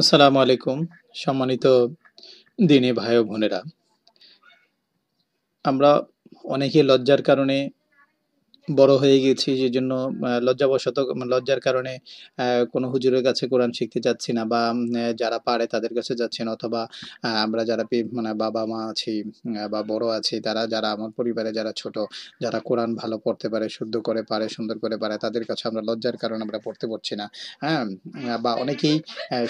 আসসালামু আলাইকুম সম্মানিত দিনে ভাই বোনেরা। আমরা অনেকে লজ্জার কারণে বড় হয়ে গেছি যেজন্য আহ, লজ্জাবশত মানে লজ্জার কারণে কোনো হুজুরের কাছে কোরআন শিখতে যাচ্ছি না বা যারা পারে তাদের কাছে যাচ্ছি না অথবা আমরা যারা মানে বাবা মা আছি বা বড় আছি তারা যারা আমার পরিবারে যারা ছোট যারা কোরআন ভালো পড়তে পারে শুদ্ধ করে পারে সুন্দর করে পারে তাদের কাছে আমরা লজ্জার কারণে আমরা পড়তে পারছি না হ্যাঁ বা অনেকেই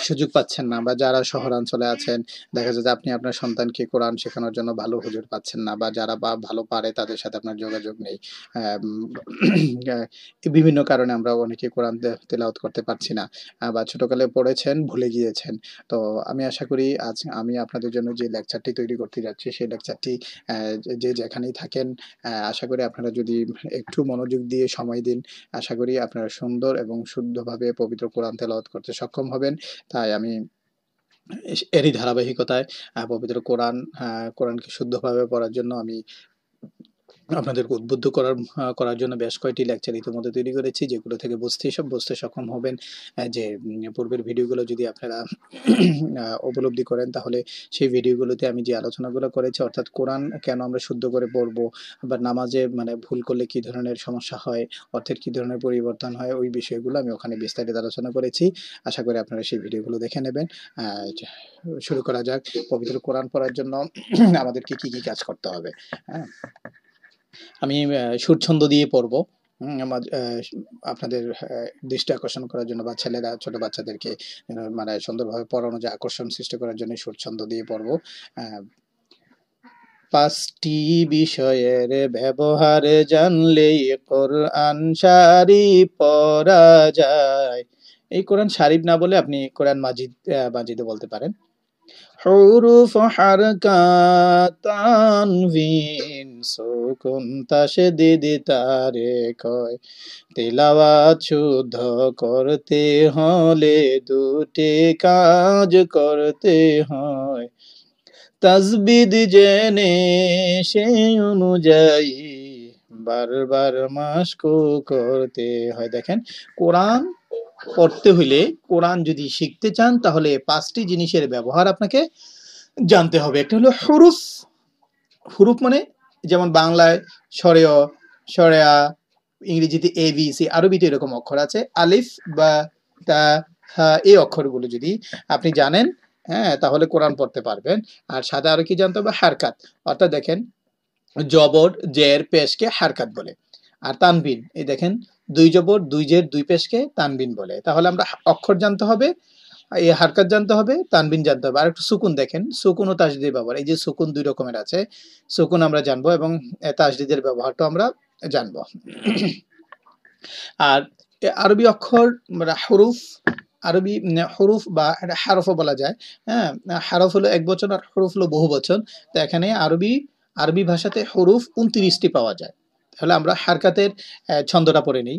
সুযোগ পাচ্ছেন না বা যারা শহরাঞ্চলে আছেন দেখা যায় যে আপনি আপনার সন্তানকে কোরআন শেখানোর জন্য ভালো হুজুর পাচ্ছেন না বা যারা বা ভালো পারে তাদের সাথে আপনার যোগাযোগ নেই বিভিন্ন কারণে আমরা অনেকে কোরআন তে- তেলাওয়াত করতে পারছি না বা ছোটকালে পড়েছেন, ভুলে গিয়েছেন। তো আমি আশা করি আজ আমি আপনাদের জন্য যে লেকচারটি তৈরি করতে যাচ্ছি, সেই লেকচারটি যে যেখানেই থাকেন আশা করি আপনারা যদি একটু মনোযোগ দিয়ে সময় দিন, আশা করি আপনারা সুন্দর এবং শুদ্ধভাবে পবিত্র কোরআন তেলাওয়াত করতে সক্ষম হবেন। তাই আমি এরই ধারাবাহিকতায় পবিত্র কোরআন কোরআনকে শুদ্ধভাবে পড়ার জন্য আমি আপনাদেরকে উদ্বুদ্ধ করার করার জন্য বেশ কয়েকটি লেকচার ইতিমধ্যে তৈরি করেছি, যেগুলো থেকে বুঝতে সব, বুঝতে সক্ষম হবেন। যে পূর্বের ভিডিওগুলো যদি আপনারা উপলব্ধি করেন, তাহলে সেই ভিডিওগুলোতে আমি যে আলোচনাগুলো করেছি, অর্থাৎ কোরআন কেন আমরা শুদ্ধ করে পড়ব, বা নামাজে মানে ভুল করলে কি ধরনের সমস্যা হয়, অর্থের কি ধরনের পরিবর্তন হয়, ওই বিষয়গুলো আমি ওখানে বিস্তারিত আলোচনা করেছি। আশা করি আপনারা সেই ভিডিওগুলো দেখে নেবেন। শুরু করা যাক। পবিত্র কোরআন পড়ার জন্য আমাদেরকে কি কি কাজ করতে হবে? হ্যাঁ। আমি সুরছন্দ দিয়ে পড়ব। আমার আপনাদের দৃষ্টি আকর্ষণ করার জন্য বা ছেলেরা ছোট বাচ্চাদেরকে মানে সুন্দরভাবে পড়ানো যায় আকর্ষণ সৃষ্টি করার জন্য সুরছন্দ দিয়ে পড়ব। পাঁচটি বিষয়ের ব্যবহার জানলেই কোরআন সারি পড়া যায়। এই কোরআন শারিফ না বলে আপনি কোরআন মাজিদ আহ, মাজিদও বলতে পারেন। حروف حركات تنوين সুকুন তাসদিদ তারেক হয় তেলাওয়াত শুদ্ধ করতে হলে দুটি কাজ করতে হয় তাসবিদ জেনে সেই অনুযায়ী বারবার মাস্কু করতে হয় দেখেন কোরআন পড়তে হইলে কোরআন যদি শিখতে চান, তাহলে পাঁচটি জিনিসের ব্যবহার আপনাকে জানতে হবে। একটা হলো হুরুফ। হুরুফ মানে যেমন বাংলায় সরেয়, সরেয়া, ইংরেজিতে এ, বি, সি, আরবিতে এরকম অক্ষর আছে। আলিফ বা তা এই অক্ষরগুলো যদি আপনি জানেন হ্যাঁ তাহলে কোরআন পড়তে পারবেন। আর সাথে আরও কি জানতে হবে? হারকাত। অর্থাৎ দেখেন, জবর, জের, পেশকে হারকাত বলে। আর তানবিন, এই দেখেন দুই জবর দুই জের দুই পেশকে তানবিন বলে। তাহলে আমরা অক্ষর জানতে হবে এই হারকাত জানতে হবে তানবিন জানতে হবে। আর একটু সুকুন দেখেন সুকুন ও তাসদিদের ব্যবহার। এই যে সুকুন দুই রকমের আছে সুকুন আমরা জানব এবং এ, তাসদিদের ব্যবহারটা আমরা জানব। আর আরবি অক্ষর মানে হরুফ আরবি হরুফ বা হারফও বলা যায়। হ্যাঁ হারফ হলো এক বচন আর হরুফ হলো বহু বচন। তো এখানে আরবি আরবি ভাষাতে হরুফ উনত্রিশটি পাওয়া যায়। তাহলে আমরা হারকাতের ছন্দটা পড়ে নিই।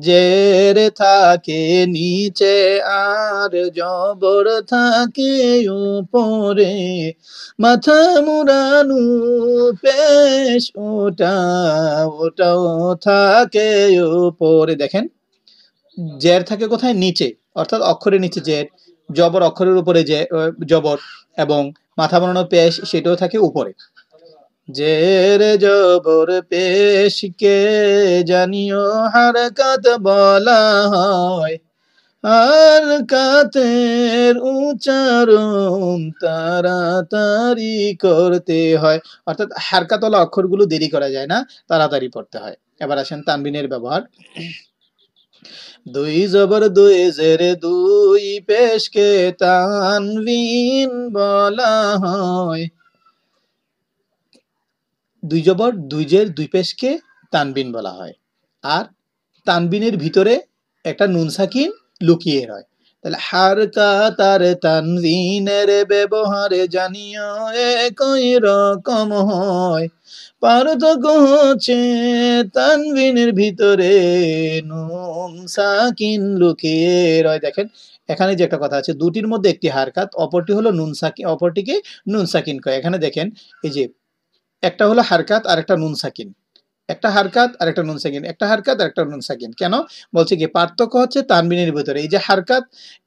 জের থাকে, নিচে আর জবর থাকে, উপরে মাথা মুরানু পেশ ওটা, ওটাও থাকে, উপরে। দেখেন, জের থাকে কোথায়? নিচে, অর্থাৎ অক্ষরের নিচে জের, জবর অক্ষরের উপরে জবর এবং মাথা বানানো পেশ সেটাও থাকে উপরে। জের জবর পেশকে জানিও হারকাত বলা হয়। আর কাতের উচ্চারণ তাড়াতাড়ি করতে হয়। অর্থাৎ হারকাতলা অক্ষরগুলো দেরি করা যায় না, তাড়াতাড়ি পড়তে হয়। এবার আসেন তানবিনের ব্যবহার। দুই জবর, দুই জের, দুই পেশকে তানবিন বলা হয়। দুই জবর, দুই জের, দুই পেশকে তানবিন বলা হয়। আর তানবিনের ভিতরে একটা নুন সাকিন লুকিয়ে রয়। তাহলে হারকা তার তানবিনের ব্যবহারে জানিও একই রকম হয়। পার্থক্য হচ্ছে তানবিনের ভিতরে নুন সাকিন লুকিয়ে রয়। দেখেন, এখানে যে একটা কথা আছে, দুটির মধ্যে একটি হারকাত, অপরটি হলো নুন সাকিন অপরটিকে নুন সাকিন কয়। এখানে দেখেন, এই যে একটা হলো হারকাত, আর একটা নুন সাকিন একটা হারকাত, আর একটা নুন সাকিন একটা হারকাত, আর একটা নুন সাকিন কেন? বলছে কি, পার্থক্য হচ্ছে তানবিনের ভিতরে। এই যে হারকাত,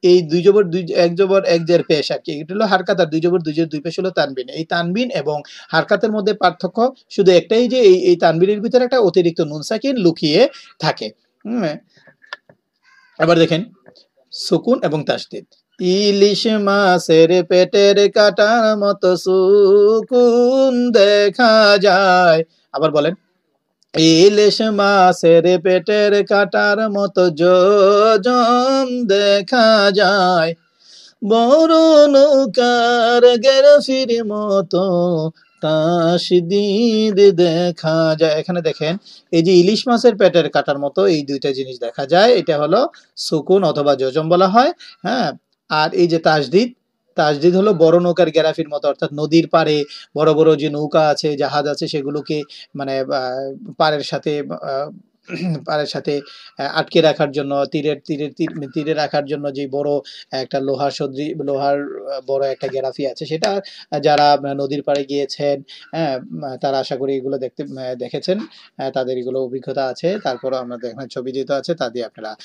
এই দুই জবর দুই, এক জবর, এক জের পেশ আর কি। এটা হলো হারকাত, আর দুই জবর, দুই জের, দুই পেশ হলো তানবিন। এই তানবিন এবং হারকাতের মধ্যে পার্থক্য শুধু একটাই যে এই এই তানবিনের ভিতরে একটা অতিরিক্ত নুন সাকিন লুকিয়ে থাকে। এবার দেখেন, সুকুন এবং তাসদিদ। ইলিশ মাছের পেটের কাটার মতো সুকুন দেখা যায়। আবার বলেন, ইলিশ মাছের পেটের কাটার মতো যোজন দেখা যায়। বড় নৌকার গেরফির মতো তাসদিদ দেখা যায়। এখানে দেখেন, এই যে ইলিশ মাছের পেটের কাটার মতো এই দুইটা জিনিস দেখা যায়। এটা হলো সুকুন অথবা যোজম বলা হয়। হ্যাঁ আর এই যে তাসদিদ তাসদিদ হলো বড় নৌকার গ্যারাফির মতো, অর্থাৎ নদীর পাড়ে বড় বড় যে নৌকা আছে, জাহাজ আছে, সেগুলোকে মানে পাড়ের সাথে পাড়ের সাথে আটকে রাখার জন্য, তীরের তীরের, তীর- রাখার জন্য যে বড় একটা লোহার সদৃ, লোহার বড় একটা গ্যারাফি আছে, সেটা যারা নদীর পাড়ে গিয়েছেন হ্যাঁ তারা আশা করি এগুলো দেখতে দেখেছেন তাদের এগুলো অভিজ্ঞতা আছে, তারপরও আমাদের এখানে ছবি দিতে আছে, তা দিয়ে আপনারা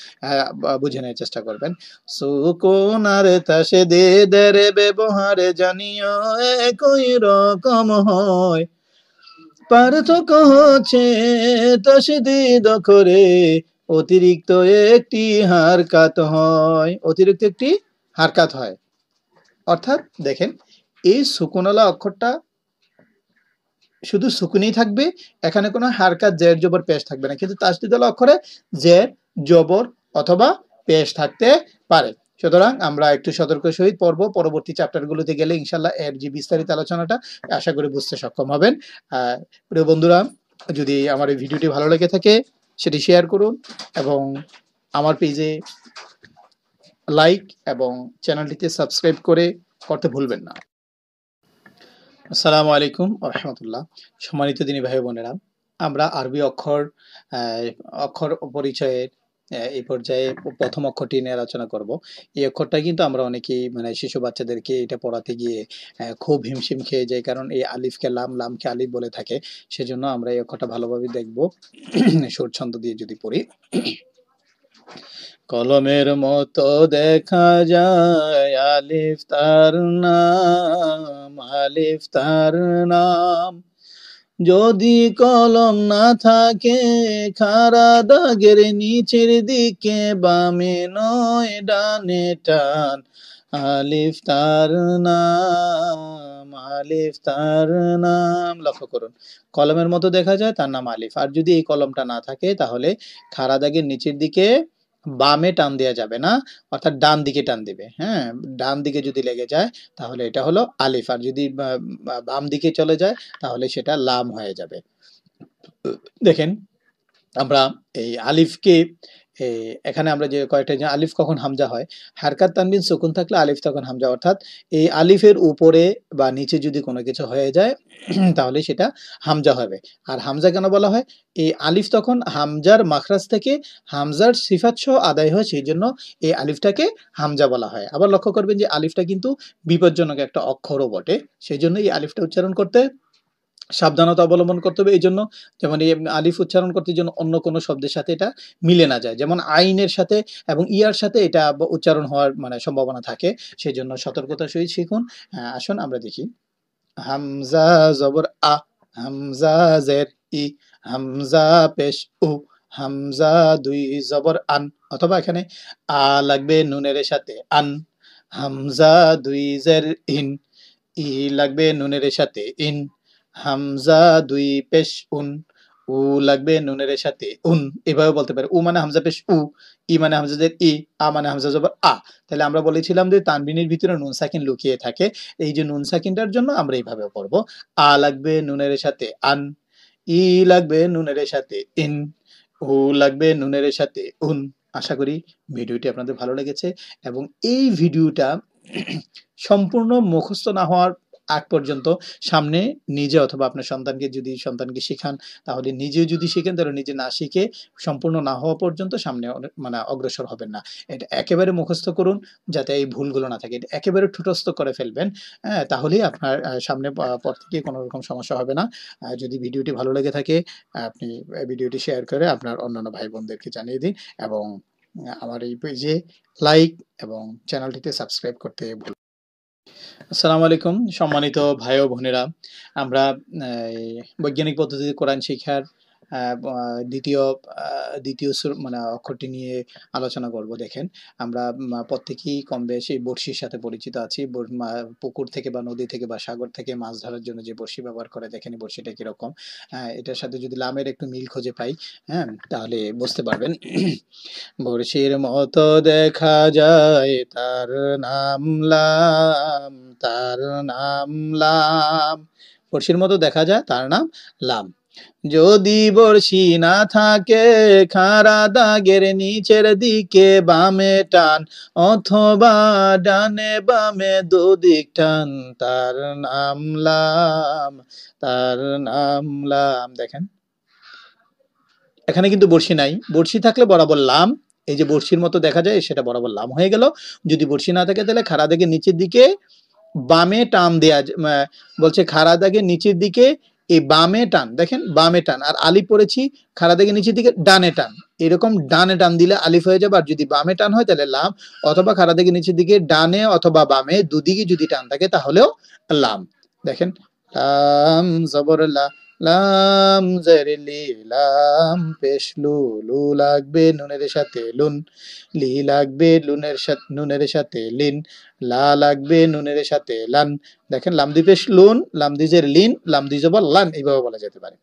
বুঝে নেওয়ার চেষ্টা করবেন। সুকুন আর তাসে দে দেরে ব্যবহারে জানিও, একই রকম হয়। পার্থক্য হচ্ছে তসদিদ করে। অতিরিক্ত একটি হারকাত হয়। অতিরিক্ত একটি হারকাত হয়। অর্থাৎ দেখেন, এই সুকুনলা অক্ষরটা শুধু সুকুনই থাকবে, এখানে কোনো হারকাত জের জবর পেশ থাকবে না। কিন্তু তাসদিদলা অক্ষরে জের জবর অথবা পেশ থাকতে পারে। সুতরাং আমরা একটু সতর্ক সহিত পড়ব। পরবর্তী চ্যাপ্টারগুলোতে গেলে ইনশাল্লাহ এর যে বিস্তারিত আলোচনাটা, আশা করি বুঝতে সক্ষম হবেন। প্রিয় বন্ধুরা, যদি আমার এই ভিডিওটি ভালো লেগে থাকে, সেটি শেয়ার করুন এবং আমার পেজে লাইক এবং চ্যানেলটিতে সাবস্ক্রাইব করে করতে ভুলবেন না। আসসালামু আলাইকুম রহমতুল্লাহ। সম্মানিত দিনী ভাই বোনেরা, আমরা আরবি অক্ষর অক্ষর পরিচয়ের এই পর্যায়ে প্রথম অক্ষরটি নিয়ে আলোচনা করব। এই অক্ষরটা কিন্তু আমরা অনেকেই মানে শিশু বাচ্চাদেরকে এটা পড়াতে গিয়ে খুব হিমশিম খেয়ে যায় কারণ এই আলিফকে লাম, লামকে আলিফ বলে থাকে। সেজন্য আমরা এই অক্ষরটা ভালোভাবে দেখব। সুর ছন্দ দিয়ে যদি পড়ি। কলমের মতো দেখা যায়, আলিফ তার নাম, আলিফ তার নাম। যদি কলম না থাকে, খাড়া দাগের নিচের দিকে বামে নয় ডানে টান। আলিফ তার নাম, আলিফ তার নাম, লক্ষ্য করুন। কলমের মতো দেখা যায়, তার নাম আলিফ। আর যদি এই কলমটা না থাকে, তাহলে খাড়া দাগের নিচের দিকে বামে টান দেওয়া যাবে না, অর্থাৎ ডান দিকে টান দিবে হ্যাঁ? ডান দিকে যদি লেগে যায়, তাহলে এটা হলো আলিফ, আর যদি বাম দিকে চলে যায়, তাহলে সেটা লাম হয়ে যাবে। দেখেন, আমরা এই আলিফকে এখানে আমরা যে কয়েকটা আলিফ কখন হামজা হয়, হারকাত তানবিন সুকুন থাকলে আলিফ তখন হামজা, অর্থাৎ এই আলিফের উপরে বা নিচে যদি কোনো কিছু হয়ে যায়, তাহলে সেটা হামজা হবে। আর হামজা কেন বলা হয়? এই আলিফ তখন হামজার মাখরাজ থেকে হামজার সিফাত সহ আদায় হয়, সেই জন্য এই আলিফটাকে হামজা বলা হয়। আবার লক্ষ্য করবেন যে আলিফটা কিন্তু বিপজ্জনক একটা অক্ষরও বটে, সেই জন্য এই আলিফটা উচ্চারণ করতে সাবধানতা অবলম্বন করতে হবে। এই জন্য যেমন এই আলিফ উচ্চারণ করতে জন্য অন্য কোনো শব্দের সাথে এটা মিলে না যায়। যেমন আইনের সাথে এবং ইয়ার সাথে এটা উচ্চারণ হওয়ার মানে সম্ভাবনা থাকে। সেই জন্য সতর্কতার সহিত শিখুন। আসুন আমরা দেখি। হামজা জবর আ, হামজা জের ই, হামজা পেশ উ, হামজা দুই জবর আন অথবা এখানে আ লাগবে নুনের সাথে আন, হামজা দুই জের ইন, ই লাগবে নুনের সাথে ইন হামজা দুই পেশ উন, উ লাগবে নুনের সাথে উন। এভাবে বলতে পারে। উ মানে হামজা পেশ উ, ই মানে হামজাদের ই, আ মানে হামজা জবর আ। তাহলে আমরা বলেছিলাম যে তানবিনের ভিতরে নুন সাকিন লুকিয়ে থাকে। এই যে নুন সাকিনটার জন্য আমরা এইভাবে পড়ব। আ লাগবে নুনের সাথে আন, ই লাগবে নুনের সাথে ইন উ লাগবে নুনের সাথে উন। আশা করি ভিডিওটি আপনাদের ভালো লেগেছে এবং এই ভিডিওটা সম্পূর্ণ মুখস্থ না হওয়ার আগ পর্যন্ত সামনে নিজে অথবা আপনার সন্তানকে যদি সন্তানকে শেখান, তাহলে নিজেও যদি শিখেন, তাহলে নিজে না শিখে সম্পূর্ণ না হওয়া পর্যন্ত সামনে মানে অগ্রসর হবেন না। এটা একেবারে মুখস্থ করুন যাতে এই ভুলগুলো না থাকে। এটা একেবারে ঠুটস্থ করে ফেলবেন হ্যাঁ তাহলেই আপনার সামনে পর থেকে কোনো রকম সমস্যা হবে না। যদি ভিডিওটি ভালো লেগে থাকে, আপনি ভিডিওটি শেয়ার করে আপনার অন্যান্য ভাই বোনদেরকে জানিয়ে দিন এবং আমার এই পেজে লাইক এবং চ্যানেলটিতে সাবস্ক্রাইব করতে ভুল আসসালামু আলাইকুম সম্মানিত ভাই ও বোনেরা। আমরা বৈজ্ঞানিক পদ্ধতিতে কোরআন শিক্ষার দ্বিতীয় দ্বিতীয় সুর মানে অক্ষরটি নিয়ে আলোচনা করব, দেখেন। আমরা প্রত্যেকেই কম বেশ বড়শির সাথে পরিচিত আছি। পুকুর থেকে বা নদী থেকে বা সাগর থেকে মাছ ধরার জন্য যে বড়শি ব্যবহার করে, দেখেন বড়শিটা কীরকম। হ্যাঁ এটার সাথে যদি লামের একটু মিল খুঁজে পাই হ্যাঁ তাহলে বুঝতে পারবেন। বড়শির মতো দেখা যায়, তার নাম লাম, তার নাম লাম। বড়শির মতো দেখা যায়, তার নাম লাম। যদি বড়শি না থাকে, খাড়া দাগের নিচের দিকে বামে টান, অথবা ডানে বামে দুদিক টান, তার নাম লাম, তার নাম লাম। দেখেন। এখানে কিন্তু বড়শি নাই। বড়শি থাকলে বরাবর লাম। এই যে বড়শির মতো দেখা যায়, সেটা বরাবর লাম হয়ে গেল। যদি বড়শি না থাকে, তাহলে খাড়া দাগের নিচের দিকে বামে টান দেয়া বলছে খাড়া দাগের নিচের দিকে এই বামে টান, দেখেন বামে টান, আর আলিফ পড়েছি খাড়া থেকে নিচের দিকে, ডানে টান। এরকম ডানে টান দিলে আলিফ হয়ে যাবে, আর যদি বামে টান হয় তাহলে লাম, অথবা খাড়া থেকে নিচের দিকে, ডানে অথবা বামে দুদিকে যদি টান থাকে তাহলেও লাম। দেখেন লাম লাম জেরিলি লাম পেশ লু লাগবে নুনের সাথে লুন, লি লাগবে লুনের সাথে নুনের সাথে লিন, লা লাগবে নুনের সাথে লান। দেখেন লাম দি পেশ লুন, লাম দি জের লিন, লাম দি জবর লান, এইভাবে বলা যেতে পারে।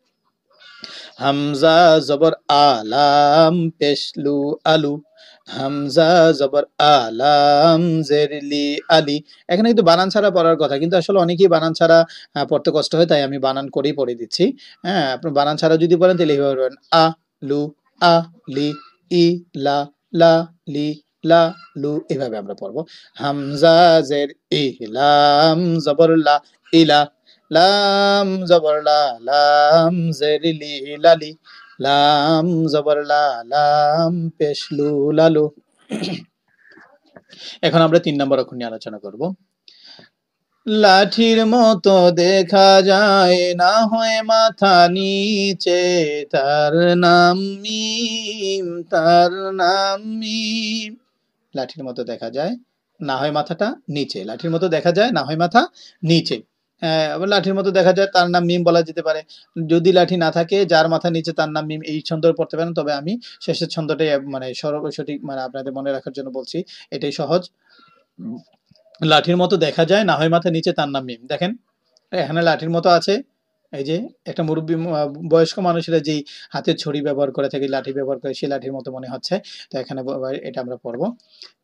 হামজা জবর আলাম পেশলু আলু হামজা জবর আলাম জেরলি আলি। এখানে কিন্তু বানান ছাড়া পড়ার কথা, কিন্তু আসলে অনেকেই বানান ছাড়া পড়তে কষ্ট হয়, তাই আমি বানান করেই পড়ে দিচ্ছি। হ্যাঁ আপনি বানান ছাড়া যদি পড়েন, তাহলে এইভাবে পড়বেন, আ, লু, আ, লি, ই, লা লা, লি, লা, লু, এভাবে আমরা পড়ব। হামজা জের, ই, লাম, জবর, লা ইলা লাম, জবর, লা, লাম, জের, লি লালি লাম জবর লা লাম পেশ লু লালু এখন আমরা তিন নম্বর অক্ষর নিয়ে আলোচনা করব। লাঠির মতো দেখা যায়, না হয় মাথা নিচে, তার নাম মিম, তার নাম মিম। লাঠির মতো দেখা যায়, না হয় মাথাটা নিচে। লাঠির মতো দেখা যায়, না হয় মাথা নিচে। লাঠির মতো দেখা যায়, তার নাম মিম বলা যেতে পারে। যদি লাঠি না থাকে, যার মাথা নিচে তার নাম মিম, এই ছন্দ পড়তে পারেন। তবে আমি শেষের ছন্দটাই মানে সরব, সঠিক মানে আপনাদের মনে রাখার জন্য বলছি, এটাই সহজ। লাঠির মতো দেখা যায়, না হয় মাথা নিচে তার নাম মিম। দেখেন, এখানে লাঠির মতো আছে। এই যে একটা মুরব্বী বয়স্ক মানুষেরা যেই হাতের ছড়ি ব্যবহার করে থাকে, লাঠি ব্যবহার করে, সেই লাঠির মতো মনে হচ্ছে। তো এখানে এটা আমরা পড়ব।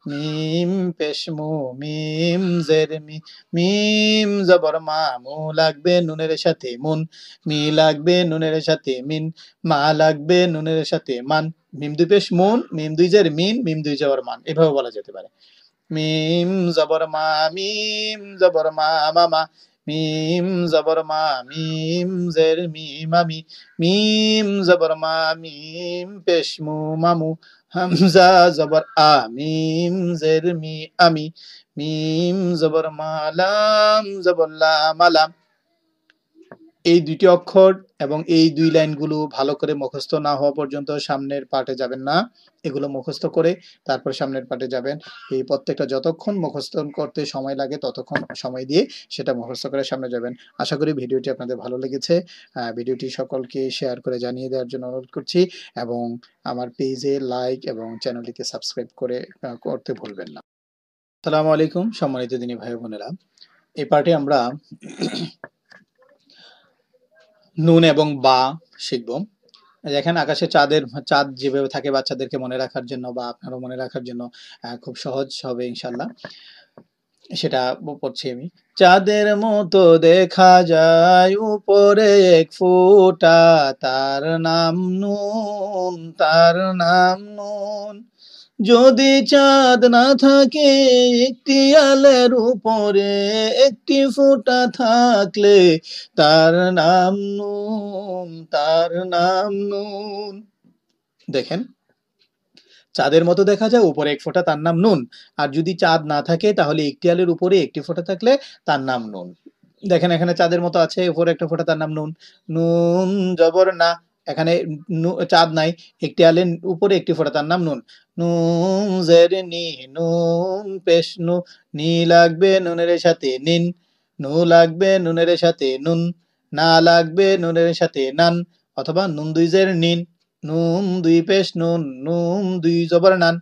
মিম পেশমু, মিম জের মি মিম জবর মা, মু লাগবে নুনের সাথে মুন, মি লাগবে নুনের সাথে মিন, মা লাগবে নুনের সাথে মান, মিম দুই পেশ মুন, মিম দুই জের মিন, মিম দুই জবর মান এভাবে বলা যেতে পারে। মিম জবর মা, মিম জবর মা মামা মিম জবর মা, মিম জের মিম আমি মিম জবর মা, মিম পেশমু মামু, হামজা জবর আ, মিম জের মি আমি, মিম জবর মালাম, জবর লাম আলাম এই দুইটি অক্ষর এবং এই দুই লাইনগুলো ভালো করে মুখস্থ না হওয়া পর্যন্ত সামনের পার্টে যাবেন না। এগুলো মুখস্থ করে তারপর সামনের পার্টে যাবেন। এই প্রত্যেকটা যতক্ষণ মুখস্থ করতে সময় লাগে ততক্ষণ সময় দিয়ে সেটা মুখস্থ করে সামনে যাবেন। আশা করি ভিডিওটি আপনাদের ভালো লেগেছে। ভিডিওটি সকলকে শেয়ার করে জানিয়ে দেওয়ার জন্য অনুরোধ করছি এবং আমার পেজে লাইক এবং চ্যানেলটিকে সাবস্ক্রাইব করে করতে ভুলবেন না। সালামু আলাইকুম, সম্মানিত দিনী ভাই বোনেরা। এই পার্টে আমরা নুন এবং বা শিখব। দেখেন আকাশে চাঁদের, চাঁদ যেভাবে থাকে বাচ্চাদেরকে মনে রাখার জন্য বা আপনারও মনে রাখার জন্য খুব সহজ হবে ইনশাল্লাহ সেটা পড়ছি আমি। চাঁদের মতো দেখা যায় উপরে এক ফোঁটা, তার নাম নুন, তার নাম নুন। যদি চাঁদ না থাকে একটি আলের উপরে, একটি ফোঁটা থাকলে তার নাম নুন, তার নাম নুন। দেখেন, চাঁদের মতো দেখা যায়, উপরে এক ফোঁটা তার নাম নুন। আর যদি চাঁদ না থাকে, তাহলে একটি আলের উপরে একটি ফোঁটা থাকলে তার নাম নুন। দেখেন, এখানে চাঁদের মতো আছে, উপরে একটা ফোঁটা তার নাম নুন। নুন জবর না এখানে চাঁদ নাই, একটি আলের উপরে একটি ফোঁটা, তার নাম নুন। নুন জের নি, নুন পেশ নু নি লাগবে নুনের সাথে নিন, নু লাগবে নুনের সাথে নুন, না লাগবে নুনের সাথে নান, অথবা নুন দুই জের নিন, নুন দুই পেশ নুন নুন দুই জবর নান,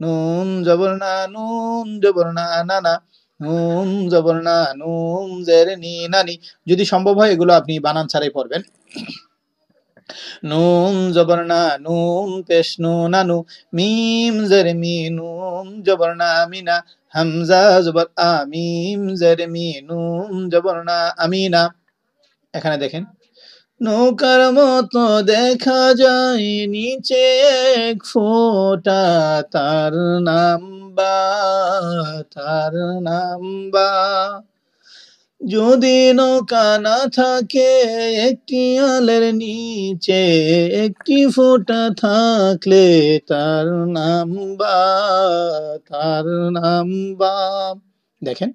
নুন জবর না, নুন জবর না না না, নুন জবর না, নুন জের নি নানি যদি সম্ভব হয় এগুলো আপনি বানান ছাড়াই পড়বেন। নুন জবর না, নুন পেশ নানু, মিম মি জবর মিনা হামজা জবর আ মিম জের মি জবর আমিনা। এখানে দেখেন, নৌকার মতো দেখা যায়, নিচে এক ফোঁটা তার নাম বা তার নাম বা যদি নৌকা না থাকে, একটি আলের নিচে একটি ফোঁটা থাকলে তার নাম বা, তার নাম বা। দেখেন,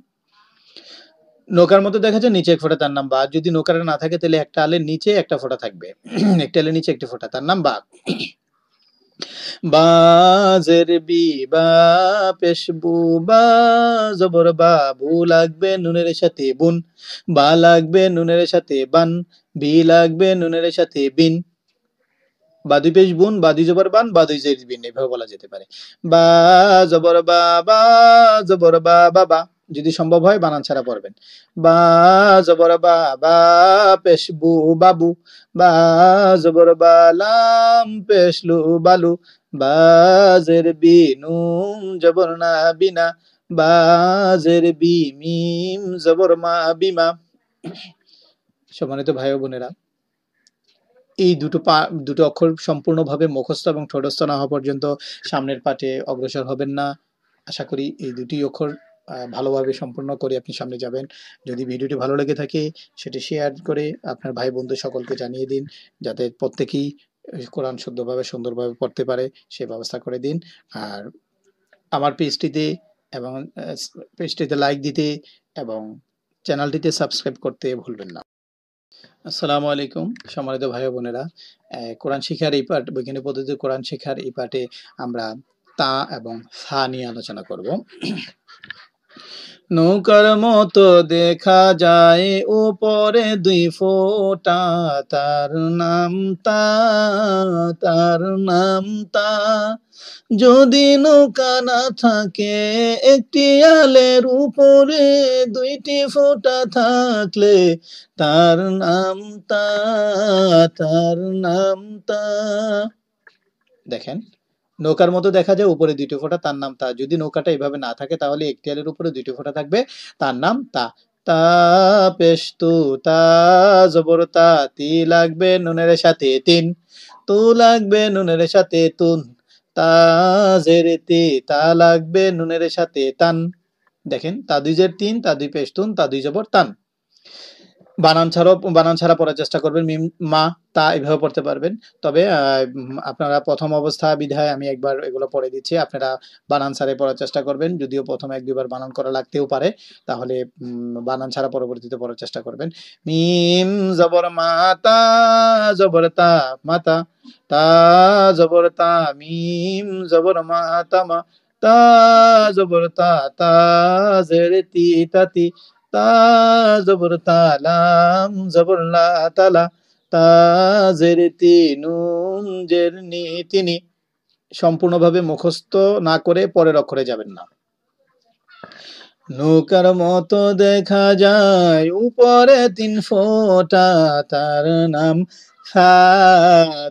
নৌকার মতো দেখা যায় নিচে এক ফোঁটা তার নাম বা। যদি নৌকার না থাকে, তাহলে একটা আলের নিচে একটা ফোঁটা থাকবে। একটা আলের নিচে একটি ফোঁটা, তার নাম বা। বাজের বি বা পেশবু বা জবর বা বু লাগবে নুনের সাথে বুন, বা লাগবে নুনের সাথে বান, বি লাগবে নুনের সাথে বিন। বা দুই পেশ বুন, বা দুই জবর বান, বা দুই জের বিন, এভাবে বলা যেতে পারে। বা জবর বা বা জবর বা বাবা যদি সম্ভব হয় বানান ছাড়া পড়বেন। বা জবর বা বা পেশবু বাবু বা জবর বা লাম পেশলু বালু বাজের বি নুন জবর না বিনা, বাজের বি মিম জবর মা বিমা। সম্মানিত ভাই বোনেরা, এই দুটো পা, দুটো অক্ষর সম্পূর্ণভাবে মুখস্থ এবং ঠোঁটস্থ না হওয়া পর্যন্ত সামনের পাঠে অগ্রসর হবেন না। আশা করি এই দুটি অক্ষর ভালোভাবে সম্পূর্ণ করে আপনি সামনে যাবেন। যদি ভিডিওটি ভালো লেগে থাকে, সেটি শেয়ার করে আপনার ভাই বন্ধু সকলকে জানিয়ে দিন, যাতে প্রত্যেকেই কোরআন শুদ্ধভাবে, সুন্দরভাবে পড়তে পারে, সে ব্যবস্থা করে দিন। আর আমার পেজটিতে এবং পেজটিতে লাইক দিতে এবং চ্যানেলটিতে সাবস্ক্রাইব করতে ভুলবেন না। আসসালামু আলাইকুম, সম্মানিত ভাই বোনেরা। কোরআন শিক্ষার এই পাঠ, বৈজ্ঞানিক পদ্ধতিতে কোরআন শিক্ষার এই পাঠে আমরা তা এবং ফা নিয়ে আলোচনা করব। নৌকার মতো দেখা যায়, উপরে দুই ফোটা, তার নাম তা, তার নাম তা। যদি নৌকা না থাকে, একটি আলের উপরে দুইটি ফোঁটা থাকলে, তার নাম তা, তার নাম তা। দেখেন। নৌকার মতো দেখা যায়, উপরে দুইটি ফোঁটা, তার নাম তা। যদি নৌকাটা এভাবে না থাকে, তাহলে একটি আলের উপরে দুইটি ফোঁটা থাকবে, তার নাম তা। তা পেশ তু, তা জবর তা লাগবে নুনের সাথে তিন। তু লাগবে নুনের সাথে তুন, তা জের তি লাগবে নুনের সাথে তান। দেখেন, তা দুই জের তিন, তা দুই পেশ তুন, তা দুই জবর তান। বানান ছাড়াও, বানান ছাড়া পড়ার চেষ্টা করবেন। মিম, মা, তা এভাবে পড়তে পারবেন। তবে আপনারা প্রথম অবস্থা বিধায় আমি একবার এগুলো পড়ে দিচ্ছি। আপনারা বানান ছাড়াই পড়ার চেষ্টা করবেন। যদিও প্রথম এক দুইবার বানান করা লাগতেও পারে, তাহলে বানান ছাড়া পরবর্তীতে পড়ার চেষ্টা করবেন। মিম, জবর মাতা, জবর তা মাতা, তা জবর তা মিম, জবর মাতা মা, তা জবর তা তা জের তি তাতি তা জবর তালাম, জবর তালা, তা জের তি নুন জের নি তিনি সম্পূর্ণভাবে মুখস্থ না করে পরের অক্ষরে যাবেন না। নৌকার মতো দেখা যায়, উপরে তিন ফোঁটা, তার নাম ফা,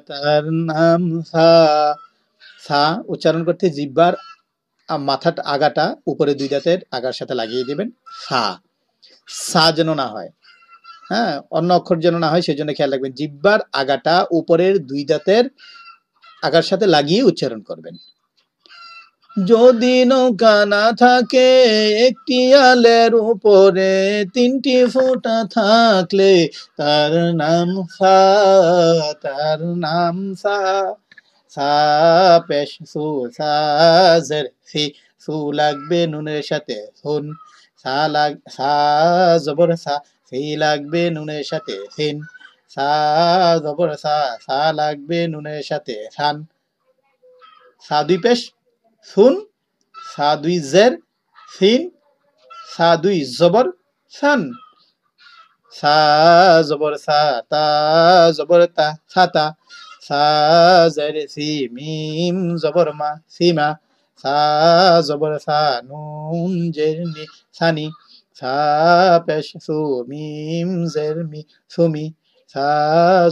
তার নাম ফা। ফা উচ্চারণ করতে জিব্বার মাথার আগাটা উপরে দুই দাঁতের আগার সাথে লাগিয়ে দিবেন, ফা। সা যেন না হয়। হ্যাঁ অন্য অক্ষর যেন না হয় সেই জন্য খেয়াল রাখবেন, জিব্বার আগাটা উপরের দুই দাঁতের আগার সাথে লাগিয়ে উচ্চারণ করবেন। যদি নৌকা না থাকে, একটি আলের উপরে তিনটি ফোঁটা থাকলে, তার নাম সা তার নাম সা সা সু, সা সি, সু লাগবে নুনের সাথে সুন সা লাগ, সা জবর সা, সি লাগবে নুনের সাথে সিন। সা জবর সা সা লাগবে নুনের সাথে সান। সা দুই পেশ, সুন। সা দুই জের, সিন। সা দুই জবর, সান। সা জবর সা, তা জবর তা সাতা সা জের, সি মিম জবর মা সিমা সা জবর সা নুন জের নি সানি, সা পেশ সু মিম জের মি সুমি, সা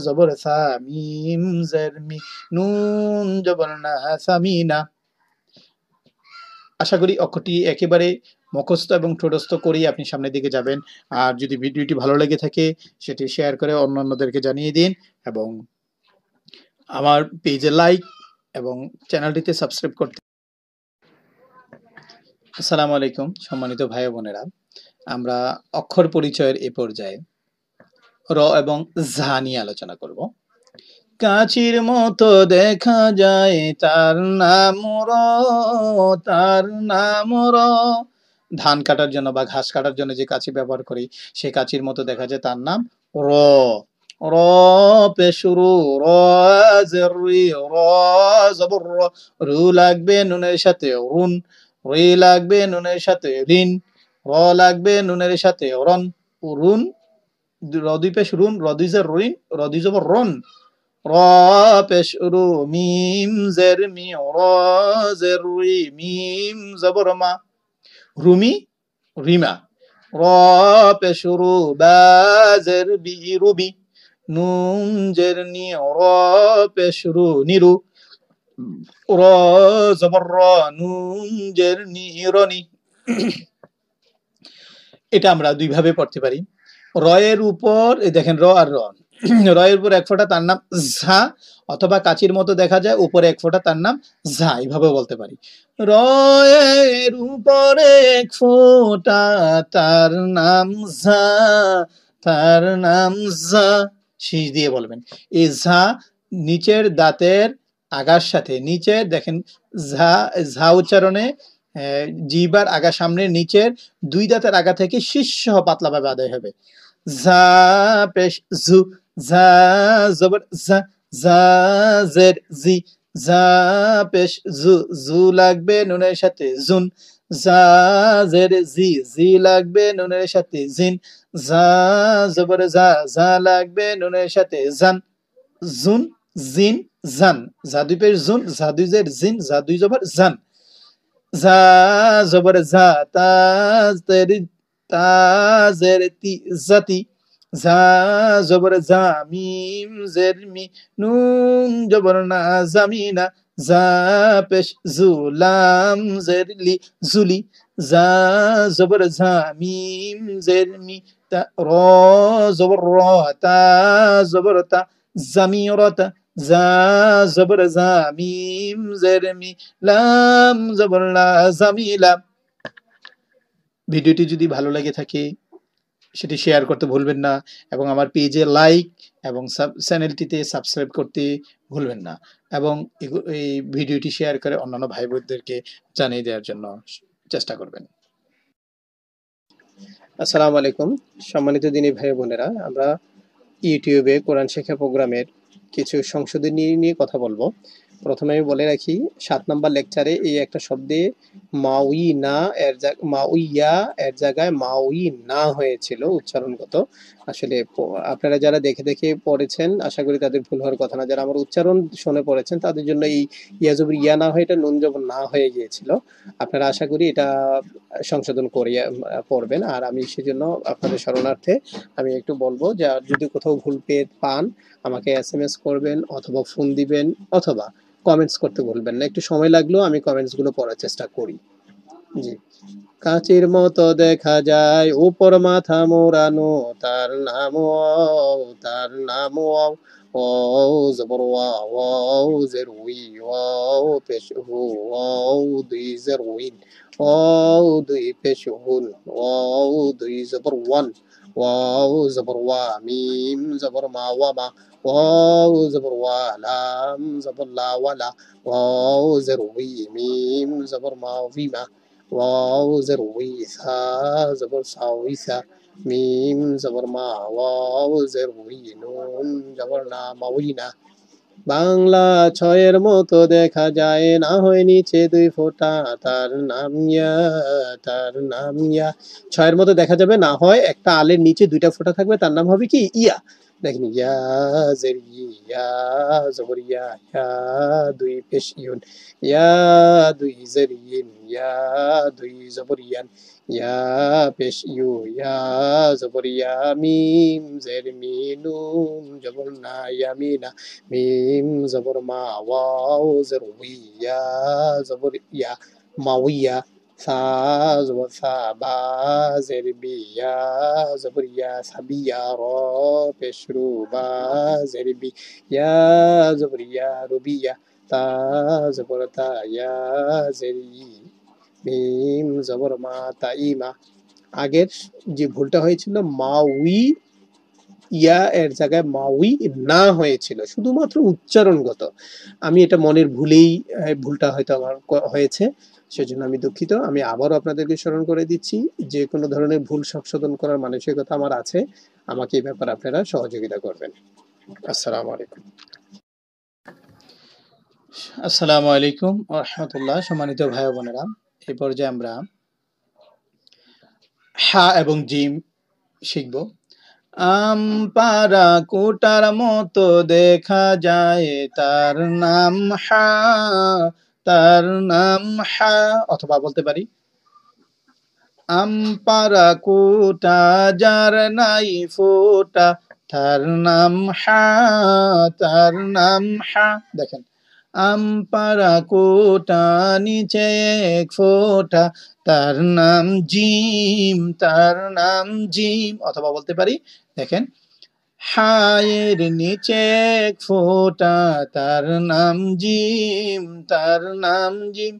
জবর সা মিম জের মি নুন জবর না সামিনা আশা করি অক্ষরটি একেবারে মুখস্থ এবং ঠোঁটস্থ করেই আপনি সামনের দিকে যাবেন। আর যদি ভিডিওটি ভালো লেগে থাকে, সেটি শেয়ার করে অন্যান্যদেরকে জানিয়ে দিন এবং আমার পেজে লাইক এবং চ্যানেলটিতে সাবস্ক্রাইব করতে আসসালামু আলাইকুম, সম্মানিত ভাই বোনেরা। আমরা অক্ষর পরিচয়ের এ পর্যায়ে র এবং ঝা নিয়ে আলোচনা করব। কাচির মতো দেখা যায়, তার নাম র, তার নাম র। ধান কাটার জন্য বা ঘাস কাটার জন্য যে কাঁচি ব্যবহার করি, সে কাঁচির মতো দেখা যায়, তার নাম র। র পেশুরু র জেরি র জবর, রু লাগবে নুনের সাথে, রুন রি লাগবে নুনের সাথে রিন র লাগবে নুনের সাথে রন রুন রদুই পেশ রুন রদুই জের রিন রদুই জবর রন র পেশ রু, মিম জের মি, র জের রি মিম জবর মা। রুমি রিমা র পেশ রু, বা জের বি রুবি নুন জের নি, র পেশ রু নিরু এটা আমরা দুইভাবে পড়তে পারি। রয়ের উপর দেখেন র আর রয়ের উপর এক ফোঁটা তার নাম ঝা, অথবা কাচির মতো দেখা যায়, উপরে এক ফোঁটা তার নাম ঝা এইভাবে বলতে পারি। রয়ের উপরে এক ফোঁটা তার নাম ঝা, তার নাম ঝা, শীষ দিয়ে বলবেন। এই ঝা নিচের দাঁতের আগার সাথে, নিচে দেখেন, ঝা ঝা উচ্চারণে জিবার আগা সামনে, নিচের দুই দাঁতের আগা থেকে শীর্ষ পাতলাভাবে আদায় হবে। ঝা, পেশ জু ঝা, জবর, ঝা জের, জি, ঝা, পেশ জু জু লাগবে নুনের সাথে জুন। ঝা, জের, জি জি লাগবে নুনের সাথে জিন। ঝা, জবর, ঝা ঝা লাগবে নুনের সাথে জান। জুন জিন জান। যা দুই পেশ জুন দুই জের জিন যা দুই জবর জান। যা জবর যা তা তেরি তা জের তি জাতি। যা জবর যা মিম জের মি, নুন জবর না, জামিনা। যা পেশ জুলাম জের লি, জুলি। যা জবর যা মিম জের মি, তা র জবর র, তা জবর তা জামিরতা যা মিম জের লাম জবর লা ভিডিওটি যদি ভালো লেগে থাকে, সেটি শেয়ার করতে ভুলবেন না এবং আমার পেজে লাইক এবং সাব চ্যানেলটিতে সাবস্ক্রাইব করতে ভুলবেন না এবং এই ভিডিওটি শেয়ার করে অন্যান্য ভাই বোনদেরকে জানিয়ে দেওয়ার জন্য চেষ্টা করবেন। আসসালামু আলাইকুম, সম্মানিত দিনী ভাই বোনেরা আমরা ইউটিউবে কোরআন শেখা প্রোগ্রামের কিছু সংশোধনী নিয়ে কথা বলব। প্রথমে আমি বলে রাখি, সাত নাম্বার লেকচারে এই একটা শব্দে মাউই না এর মাউইয়া এর জায়গায় মাউই না হয়েছিল উচ্চারণগত। আসলে আপনারা যারা দেখে দেখে পড়েছেন, আশা করি তাদের ভুল হওয়ার কথা না। যারা আমার উচ্চারণ শুনে পড়েছেন, তাদের জন্য এই ইয়াজবর ইয়া না হয়ে এটা নুন জবর না হয়ে গিয়েছিল। আপনারা আশা করি এটা সংশোধন করিয়া পড়বেন। আর আমি সেজন্য আপনাদের শরণার্থে আমি একটু বলব যে যদি কোথাও ভুল পেয়ে পান, আমাকে এস এম এস করবেন অথবা ফোন দিবেন অথবা কমেন্টস করতে ভুলবেন না। একটু সময় লাগলেও আমি কমেন্টসগুলো পড়ার চেষ্টা করি। জি। কাঁচের মতো দেখা যায় উপর মাথা মোড়ানো তার নাম তার নাম ওয়াও জবর ওয়া ওয়াও জের উই ওয়াও পেশ হু ওয়াও দুই জের উইন ওয়াও দুই পেশ হুন ওয়াও দুই জবর ওয়ান ওয়াও জবর ওয়া মিম জবর মা ওয়া মা واو زبر ولام زبر لا ولا واو زروي ميم زبر ما ويما واو زروي ثا زبر ساوي ثا ميم زبر ما واو زروي نون زبر না মাউইনা বাংলা ছয়ের মতো দেখা যায় না হয় নিচে দুই ফোঁটা তার নাম ইয়া তার নাম ইয়া ছয়ের মতো দেখা যাবে না হয় একটা আলের নিচে দুইটা ফোঁটা থাকবে তার নাম হবে কি ইয়া দেখেন ইয়া জের ইয়া জবর ইয়া ইয়া দুই পেশ ইউন ইয়া দুই জের ইন ইয়া দুই জবর ইয়ান ইয়া পেশ ইউ ইয়া জবর ইয়া মিম জের মিনুন জবর না ইয়ামিনা মিম সা বা জের বিয়া জবর ইয়া সাবিয়া র পেশরু বা জের ইয়া জবর রুবিয়া তা জবর তা ইয়া জের মিম জবর মা তা ইমা আগের যে ভুলটা হয়েছিল মাউই ইয়া এর জায়গায় মাউই না হয়েছিল, শুধুমাত্র উচ্চারণগত। আমি এটা মনের ভুলেই ভুলটা হয়তো আমার হয়েছে। সেজন্য আমি দুঃখিত। আমি আবারও আপনাদেরকে স্মরণ করে দিচ্ছি, যে কোনো ধরনের ভুল সংশোধন করার মানসিকতা আমার আছে। আমাকে এই ব্যাপারে আপনারা সহযোগিতা করবেন। আসসালামু আলাইকুম। আসসালামু আলাইকুম। রহমতুল্লাহ, সম্মানিত ভাই বোনেরা এই পর্যায়ে আমরা হা এবং জিম শিখব। আম পারা কুটার মতো দেখা যায়, তার নাম হা। তার নাম হা, অথবা বলতে পারি, আম পারা কুটা, যার নাই ফোটা, তার নাম হা, তার নাম হা, দেখেন, আম পারা কোটা, নিচে এক ফোঁটা, তার নাম জিম, তার নাম জিম, অথবা বলতে পারি, দেখেন হায়ের নিচে ফোঁটা, তার নাম জিম, তার নাম জিম।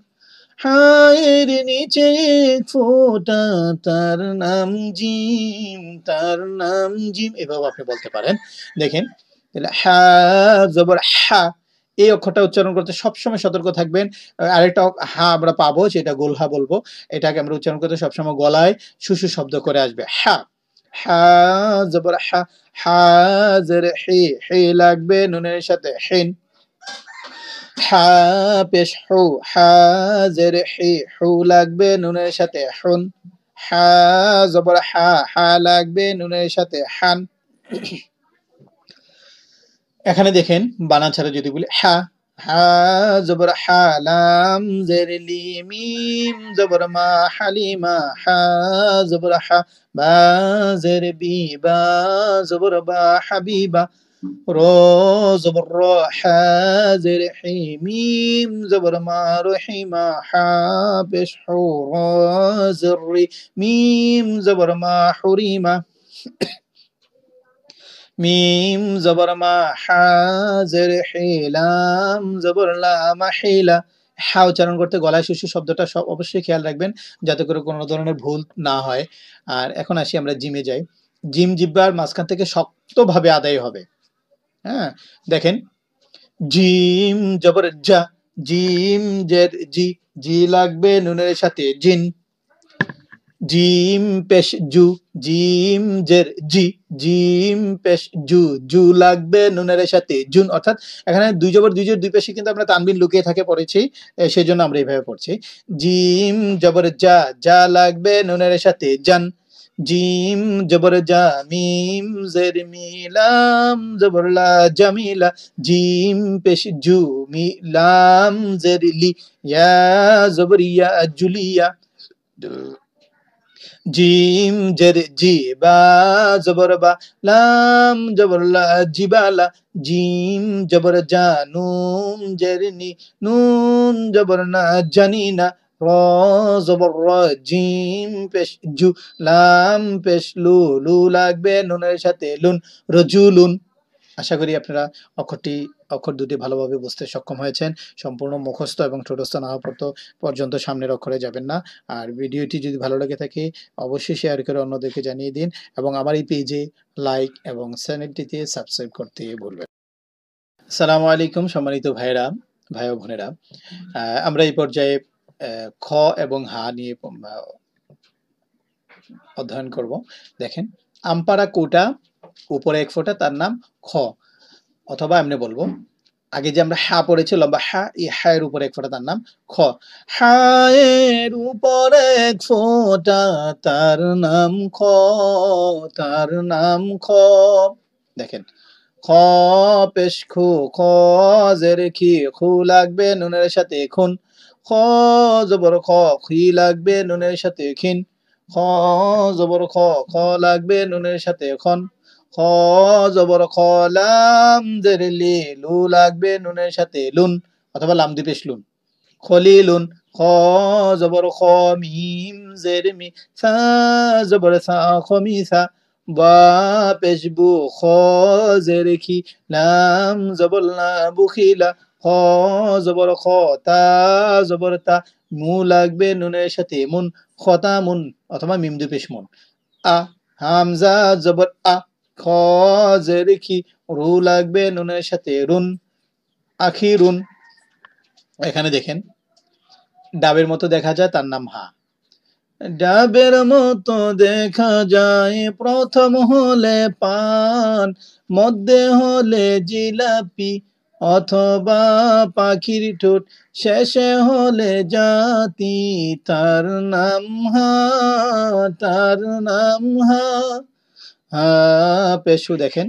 হায়ের নিচে ফোঁটা, তার নাম জিম, তার নাম জিম। এভাবে আপনি বলতে পারেন। দেখেন, তাহলে হা, জবর হা, এই অক্ষরটা উচ্চারণ করতে সবসময় সতর্ক থাকবেন। আরেকটা হা আমরা পাবো যেটা গোলহা বলব। এটাকে আমরা উচ্চারণ করতে সবসময় গলায় সুসু শব্দ করে আসবে। হা হা, জবর হা। হাজের হি হি লাগবে নুনের সাথে, হিন। হা পেশ হু, হাজের হি, হু লাগবে নুনের সাথে, হুন। হা, জবর হা হা লাগবে নুনের সাথে, হান। এখানে দেখেন বানা ছাড়া যদি বলি, হা হা জবর হা লাম জের লি মিম জবর মা হালিমা হা জবর হা বা জের বি বা জবর বা হাবিবা র জবর র হা জের হি মিম জবর মা রহিমা হা পেশ হু র জের রি মিম জবর মা হাজের হিলাম জবর লা মাহিলা হা উচ্চারণ করতে গলায় শিশু শব্দটা সব অবশ্যই খেয়াল রাখবেন যাতে করে কোনো ধরনের ভুল না হয়। আর এখন আসি আমরা জিমে যাই। জিম জিব্বার মাঝখান থেকে শক্তভাবে আদায় হবে। হ্যাঁ দেখেন। জিম জবর জা, জিম জের জি জি লাগবে নুনের সাথে জিন। জিম পেশ জু, জিম জের জি, জিম পেশ জু জু লাগবে নুনের সাথে, জুন। অর্থাৎ এখানে দুই জবর, দুই জোর দুই পেশে কিন্তু আমরা তানবিন লুকিয়ে থাকে পড়েছি সেই জন্য আমরা এইভাবে পড়ছি। জিম জবর যা যা লাগবে নুনের সাথে, জান। জিম জবর জা, মিম জের মিলাম, জবর লা জামিলা জিম পেশ জু, মিলাম জের লি, ইয়া জবর ইয়া জুলিয়া। জিম জের জি বা জবর বা লাম জবর লা জিবালা জিম জবর জা নুন জের নুন জবর না জানি না র জবর র জিম পেশ জু লাম পেশ লু লু লাগবে নুনের সাথে লুন রজুলুন আশা করি আপনারা অক্ষরটি অক্ষর দুটি ভালোভাবে বুঝতে সক্ষম হয়েছেন। সম্পূর্ণ মুখস্থ এবং ঠোঁটস্থ না হওয়া পর্যন্ত- সামনের অক্ষরে যাবেন না। আর ভিডিওটি যদি ভালো লেগে থাকে, অবশ্যই শেয়ার করে অন্যদেরকে জানিয়ে দিন এবং আমার এই পেজে লাইক এবং চ্যানেলটিতে সাবস্ক্রাইব করতে ভুলবেন না। আসসালামু আলাইকুম সম্মানিত ভাইরা ভাই ও বোনেরা। আমরা এই পর্যায়ে খ এবং হা নিয়ে অধ্যয়ন করব। দেখেন, আমপাড়া কোটা, উপরে এক ফোঁটা, তার নাম খ। অথবা এমনি বলব, আগে যে আমরা হা পড়েছি, লম্বা হা এই হায়ের উপরে এক ফোঁটা তার নাম, খ। হায়ের উপরে এক ফোঁটা তার নাম খ, তার নাম খ। দেখেন, খ পেশ খু, খ জের খি, খু লাগবে নুনের সাথে খুন। খ জবর খ, খি লাগবে নুনের সাথে খিন খ জবর খ খ লাগবে নুনের সাথে খন খ জবর খ লাম জের লি লু লাগবে নুনের সাথে লুন, অথবা লাম দুই পেশ লুন। খলিলুন খ জবর খ মিম জের মি সা জবর সা, খমিসা, বা পেশ বু খ জের খি, লাম জবর লা বুখিলা খ জবর খ, তা জবর তা, মু লাগবে নুনের সাথে মুন খতা মুন, অথবা মিম দুই পেশ মুন। আ, হামজা জবর আ খ জের খি রু লাগবে? নুনের সাথে রুন, আখি রুন। এখানে দেখেন, ডাবের মতো দেখা যায়, তার নাম হা। ডাবের মতো দেখা যায়, প্রথম হলে পান, মধ্যে হলে জিলাপি অথবা পাখির ঠোঁট, শেষে হলে জাতি, তার নাম হা, তার নাম হা। পেশু দেখেন,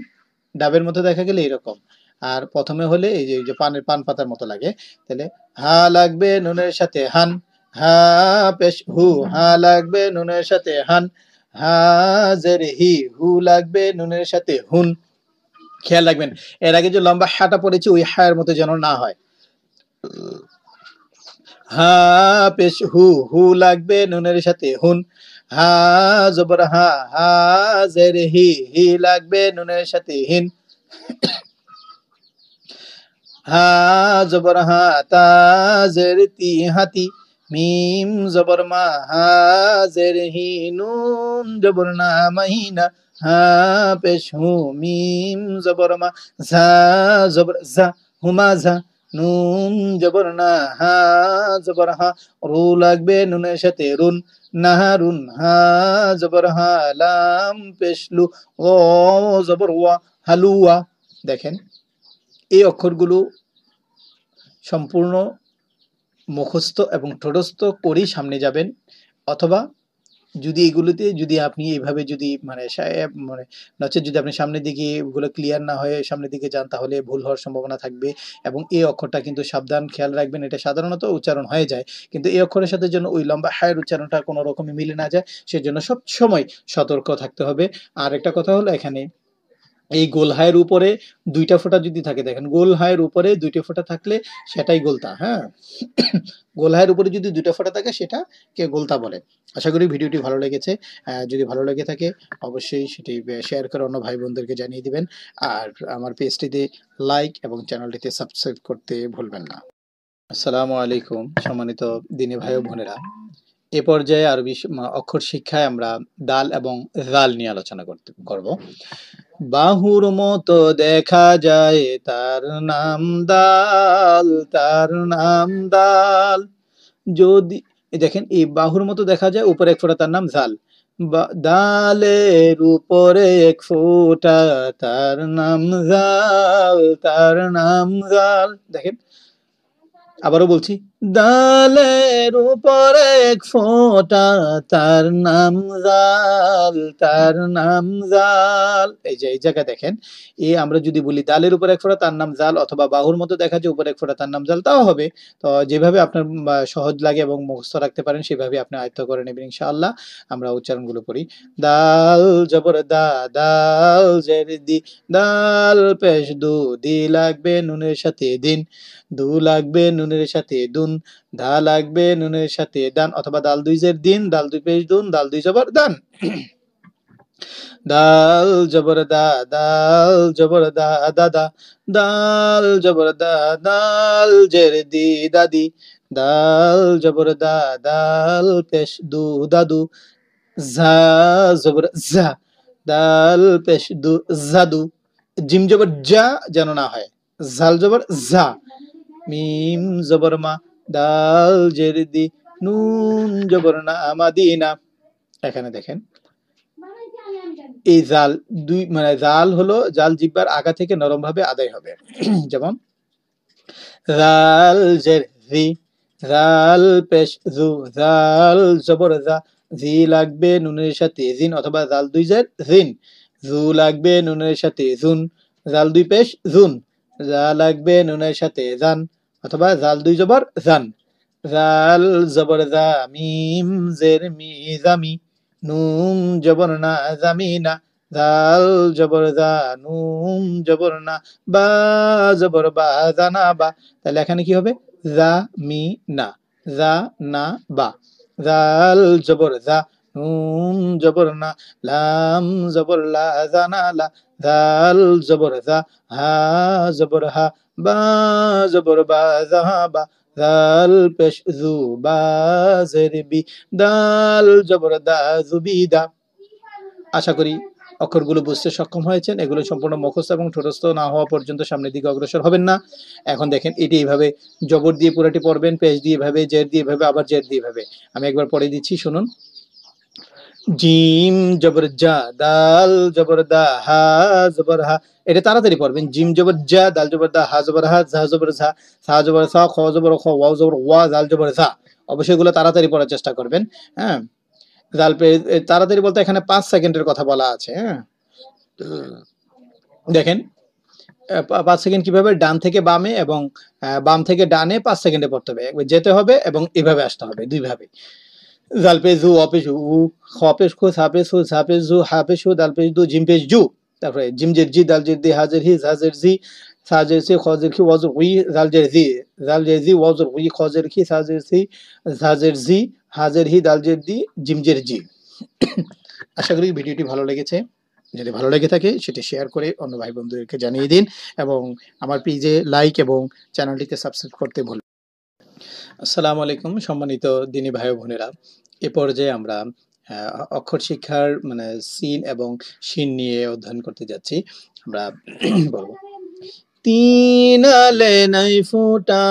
ডাবের মতো দেখা গেলে এরকম। আর প্রথমে হলে এই যে যে পানের, পান পাতার মতো লাগে। তাহলে, হা লাগবে নুনের সাথে হান, হা পেশ হু হা লাগবে নুনের সাথে হান, হা জের হি, হু লাগবে নুনের সাথে হুন। খেয়াল রাখবেন, এর আগে যে লম্বা হাটা পড়েছে, ওই হায়ের মতো যেন না হয়। হা পেশ হু হু লাগবে নুনের সাথে হুন হা জবর হা হা হি হি লাগবে নুনের সাথে হিন। হা জবর হা, তা জের তি হাতি। মিম জবর মা, হা জের হি নুন জবর না মাহিনা। হা পেশ হু, মিম জবর মা, ঝা জবর, ঝা হুমা, ঝা নুন জবর না, হা জবর হা রু লাগবে নুনের সাথে রুন নাহারুন হা জবর হা, লাম পেশলু, ও জবর ওয়া, হালুয়া। দেখেন, এই অক্ষরগুলো সম্পূর্ণ মুখস্থ এবং ঠোঁটস্থ করেই সামনে যাবেন, অথবা যদি এগুলোতে যদি আপনি এইভাবে যদি মানে মানে নচেত যদি আপনি সামনের দিকে এগুলো ক্লিয়ার না হয়ে সামনের দিকে যান, তাহলে ভুল হওয়ার সম্ভাবনা থাকবে এবং এই অক্ষরটা কিন্তু সাবধান খেয়াল রাখবেন। এটা সাধারণত উচ্চারণ হয়ে যায়, কিন্তু এই অক্ষরের সাথে যেন ওই লম্বা হায়ের উচ্চারণটা কোনো রকমই মিলে না যায়, সেজন্য সব সময় সতর্ক থাকতে হবে। আর একটা কথা হলো এখানে এই গোল হায়ের উপরে দুইটা ফোঁটা যদি থাকে, দেখেন গোল হায়ের উপরে দুইটা ফোঁটা থাকলে সেটাই গোলতা হ্যাঁ? গোল হায়ের উপরে যদি দুইটা ফোঁটা থাকে সেটা কে গোলতা বলে। আশা করি ভিডিওটি ভালো লেগেছে। যদি ভালো লেগে থাকে, অবশ্যই সেটি শেয়ার করে অন্য ভাই বোনদেরকে জানিয়ে দিবেন। আর আমার পেজটিতে লাইক এবং চ্যানেলটিতে সাবস্ক্রাইব করতে ভুলবেন না। আসসালামু আলাইকুম, সম্মানিত দিনী ভাই ও বোনেরা। এ পর্যায়ে আরবি অক্ষর শিক্ষায় আমরা দাল এবং জাল নিয়ে আলোচনা করতে, করব। বাহুর মতো দেখা যায়, তার নাম দাল, তার নাম দাল। যদি দেখেন, এই বাহুর মতো দেখা যায়, উপরে এক ফোঁটা, তার নাম জাল দালের উপরে এক ফোঁটা, তার নাম জাল তার নাম জাল দেখেন, আবারও বলছি দালের উপরে এক ফোঁটা, তার নাম জাল, তার নাম জাল। এই যে, এই জায়গায় দেখেন, এ আমরা যদি বলি দালের উপরে এক ফোঁটা, তার নাম জাল, অথবা বাহুর মতো দেখা যায় উপরে এক ফোঁটা, তার নাম জাল, তাও হবে। তো যেভাবে আপনার সহজ লাগে এবং মুখস্থ রাখতে পারেন, সেভাবে আপনি আয়ত্ত করে নেবেন, ইনশাআল্লাহ। আমরা উচ্চারণগুলো করি দাল জবর দা দাল জের দি দাল পেশ দু, দি লাগবে নুনের সাথে দিন, দু লাগবে নুনের সাথে দুন ধা লাগবে, নুনের সাথে দান অথবা দাল দুই জের দিন দাল দুই পেশ দুন দাল দুই জবর দান দাল জবর দা দাল জবর দা দাদা দাল জবর দা দাল জের দি দাদি দাল জবর দা দাল পেশ দু দাদু জা জবর জা দাল পেশ দু জাদু জিম জবর যা যেন না হয় জাল জবর জা মিম জবর মা দাল জের দি নুন জবর না মাদিনা। এখানে দেখেন। এই জাল দুই মানে জাল হলো জাল জিব্বার আগা থেকে নরম ভাবে আদায় হবে। যেমন, জাল জাল পেশ জু, জাল জবর জা জি লাগবে নুনের সাথে জিন অথবা জাল দুই জের জিন। জু লাগবে নুনের সাথে জুন, জাল দুই পেশ জুন। জা লাগবে নুনের সাথে জান। অথবা জাল দুই জবর জান। জাল জবর জা, মিম, জের, মি জামি নুন জবর না জামিনা জাল জবর জা, নুন জবর না। বা জবর বা জানা বা। তাহলে এখানে কি হবে? জা, মি, না। জা, না, বা। জাল জবর জা, নুন জবর না। লাম জবর লা জানা লা। জাল জবর জা হা জবর হা, বা জবর বা জাল পেশ জু বি দাল জবর দা জুবিদা আশা করি অক্ষরগুলো বুঝতে সক্ষম হয়েছেন। এগুলো সম্পূর্ণ মুখস্থ এবং ঠোঁটস্থ না হওয়া পর্যন্ত সামনের দিকে অগ্রসর হবেন না। এখন দেখেন, এটি এইভাবে জবর দিয়ে পুরোটি পড়বেন, পেশ দিয়ে এভাবে, জের দিয়ে এভাবে, আবার জের দিয়ে এভাবে। আমি একবার পড়ে দিচ্ছি, শুনুন। জিম জবর জা দাল জবর দা হা জবর হা। এটা তাড়াতাড়ি পড়বেন। জিম জবর জা, দাল জবর দা, হা জবর হা, ঝা জবর ঝা, সা জবর সা, খ জবর খ, ওয়াও জবর ওয়া জাল জবর ঝা। অবশ্যই এগুলো তাড়াতাড়ি পড়ার চেষ্টা করবেন হ্যাঁ? জাল পে তাড়াতাড়ি বলতে এখানে পাঁচ সেকেন্ডের কথা বলা আছে হ্যাঁ? দেখেন পাঁচ সেকেন্ড কীভাবে? ডান থেকে বামে এবং বাম থেকে ডানে পাঁচ সেকেন্ডে পড়তে হবে। যেতে হবে এবং এভাবে আসতে হবে, দুইভাবে। জাল পেজ জু উ হপেজ খু সাপেজ হু সাপেজ জু হাপেজ হু দাল পেজ দু জিমপেজ জু তারপরে জিম জের জি দাল জের দি হাজের হি হাজের জি সাজের সি খজের খি ওয়াজর উই জাল জের জি জাল জের জি ওয়াজর উই খজের খি সাজের সি হাজের জি হাজের হি দাল জের দি জিম জের জি আশা করি ভিডিওটি ভালো লেগেছে। যদি ভালো লেগে থাকে, সেটি শেয়ার করে অন্য ভাই বন্ধুদেরকে জানিয়ে দিন এবং আমার পেজে লাইক এবং চ্যানেলটিকে সাবস্ক্রাইব করতে না। আসসালামু আলাইকুম, সম্মানিত দিনী ভাই বোনেরা। এ পর্যায়ে আমরা অক্ষর শিক্ষার মানে সিন এবং সিন নিয়ে অধ্যয়ন করতে যাচ্ছি। আমরা বলব। তিন আলে নাই ফোটা,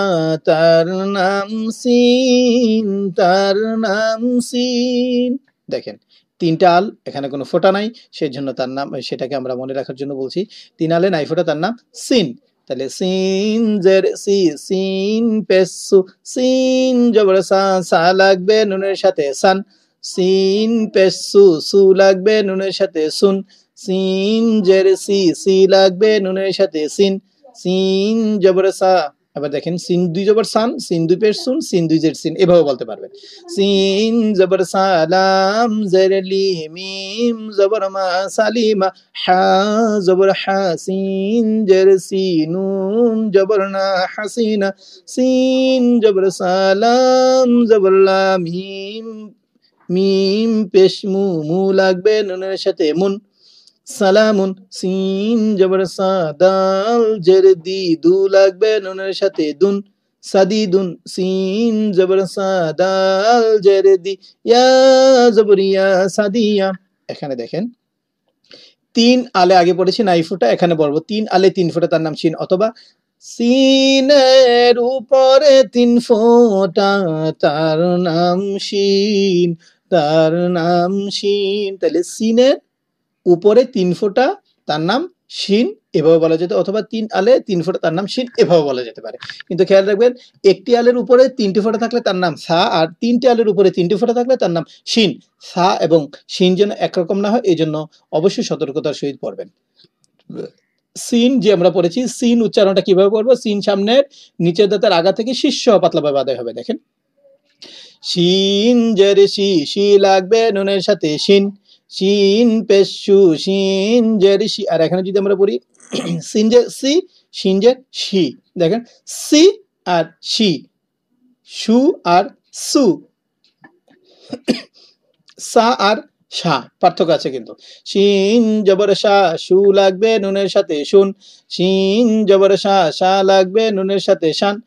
তার নাম সিন, তার নাম সিন। দেখেন, তিনটা আল, এখানে কোনো ফোটা নাই সেই জন্য তার নাম, সেটাকে আমরা মনে রাখার জন্য বলছি। তিন আলে নাই ফোঁটা, তার নাম সিন। তাহলে সিন জের সি সিন পেসু সিন জবর সা সা লাগবে নুনের সাথে সান সিন পেসু সু লাগবে নুনের সাথে সুন সিন জের সি সি লাগবে নুনের সাথে সিন সিন জবর সা আবার দেখেন, সিন দুই জবর সান, সিন দুই পেশ সুন, সিন দুই জের সিন, এভাবে বলতে পারবেন। সিন জবর সালাম জের মিম জবর মা সালিমা, হা জবর হা সিন, জের সি নুন জবর না হাসিনা। সিন জবর সালাম, জবর লা মিম মিম পেশ মু মু লাগবে, নুনের সাথে মুন। সালামুন, সিন, জবর, সা, দাল, জের, দি, দু লাগবে, নুনের সাথে দুন সাদিদুন সিন, জবর, সা, দাল, জের, দি, ইয়া, জবর, ইয়া সাদিয়া এখানে দেখেন, তিন আলে আগে পড়েছি নাই ফুটা, এখানে বলব তিন আলে তিন ফুটা, তার নাম সিন, অথবা সিনের উপরে তিন ফোঁটা, তার নাম শিন তার নাম শিন তাহলে সিনের উপরে তিন ফোঁটা তার নাম শিন এভাবে বলা যেতে অথবা তিন আলে তিন ফোঁটা তার নাম শিন এভাবে বলা যেতে পারে। কিন্তু খেয়াল রাখবেন, একটি আলের উপরে তিনটি ফোঁটা থাকলে তার নাম সা আর তিনটি আলের উপরে তিনটি ফোঁটা থাকলে তার নাম শিন। সা এবং শিন যেন একরকম না হয় এই জন্য অবশ্যই সতর্কতার সহিত পড়বেন। সিন যে আমরা পড়েছি, সিন উচ্চারণটা কীভাবে করব সিন সামনের নিচের দাঁতের আগা থেকে শীর্ষ পাতলাভাবে আদায় হবে, দেখেন। শিন জের শি শি লাগবে, নুনের সাথে শিন। শিন পেশু, শিন জের আর এখানে যদি আমরা পড়ি সিন জের সি, শিন জের শি। দেখেন, সি আর সু আর সু। সা আর পার্থক্য আছে কিন্তু। জবর শু লাগবে নুনের সাথে শুন। শিন জবর শা শা লাগবে নুনের সাথে শান।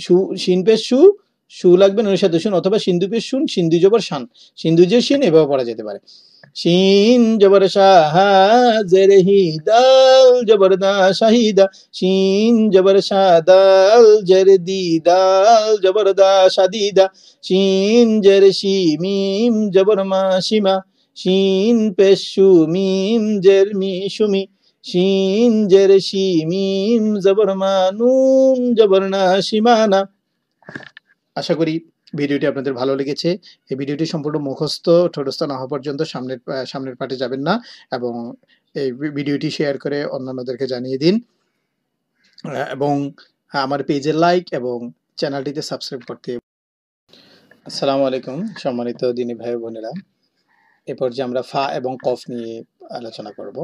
শু- শিন পেশ শু শু লাগবে নুনের সাথে শুন। অথবা সিন্ধু পেশ শুন, সিন্ধু জবর শান। সিন্ধু যে শিন, এভাবে পড়া যেতে পারে। শিন জবর শাহা জেরহি দাল জবর দা শাহিদা। শিন জবর শাদাল জের দি দাল জবর দা শাদিদা। শিন জের শি মিম জবর মা শিমা। শিন পেশু মিম জের মি সুমি। শিন জের শি মিম জবর মা নুন জবর না সীমানা আশা করি ভিডিওটি আপনাদের ভালো লেগেছে, এই ভিডিওটি সম্পূর্ণ মুখস্থ, ঠোঁটস্থ না হওয়া পর্যন্ত সামনের সামনের পার্টে যাবেন না এবং এই ভিডিওটি শেয়ার করে অন্যান্যদেরকে জানিয়ে দিন। এবং আমার পেজে লাইক এবং চ্যানেলটিতে সাবস্ক্রাইব করতে আসসালামু আলাইকুম, সম্মানিত দিনী ভাই বোনেরা। এ পর্যায়ে আমরা ফা এবং কফ নিয়ে আলোচনা করব।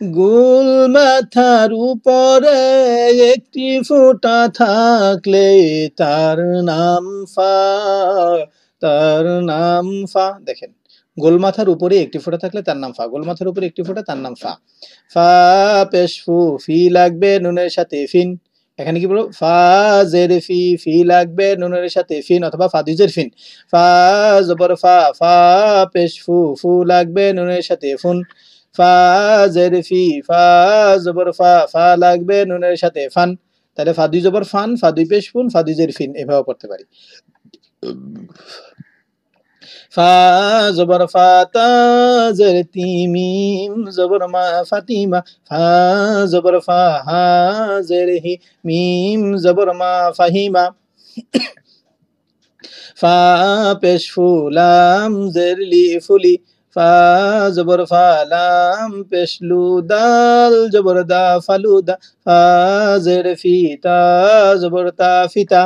গোল মাথার উপরে একটি ফোঁটা থাকলে তার নাম ফা, তার নাম ফা। দেখেন গোল মাথার উপরে একটি ফোঁটা থাকলে তার নাম ফা গোল মাথার উপরে একটি ফোঁটা তার নাম ফা। ফা পেশ ফু লাগবে, নুনের সাথে ফিন। এখানে কি বলব ফা জের ফি ফি লাগবে, নুনের সাথে ফিন অথবা ফা দুইজের ফিন। ফা জবর ফা ফা পেশ ফু ফু লাগবে, নুনের সাথে ফুন। ফা, জের, ফি, ফা, জবর, ফা ফা লাগবে নুনের সাথে, ফান। তাহলে ফা দুই জবর ফান, ফা দুই পেশ ফুন ফা জের, ফিন এভাবে পড়তে পারি। ফা জবর, ফা, তা, জের, তি, মিম, জবর, মা ফাতিমা ফা জবর, ফা, হা, জের, হি, মিম, জবর, মা ফাহিমা ফা পেশ ফুলাম জের, লি ফুলি জবর জবর জবর ফিতা।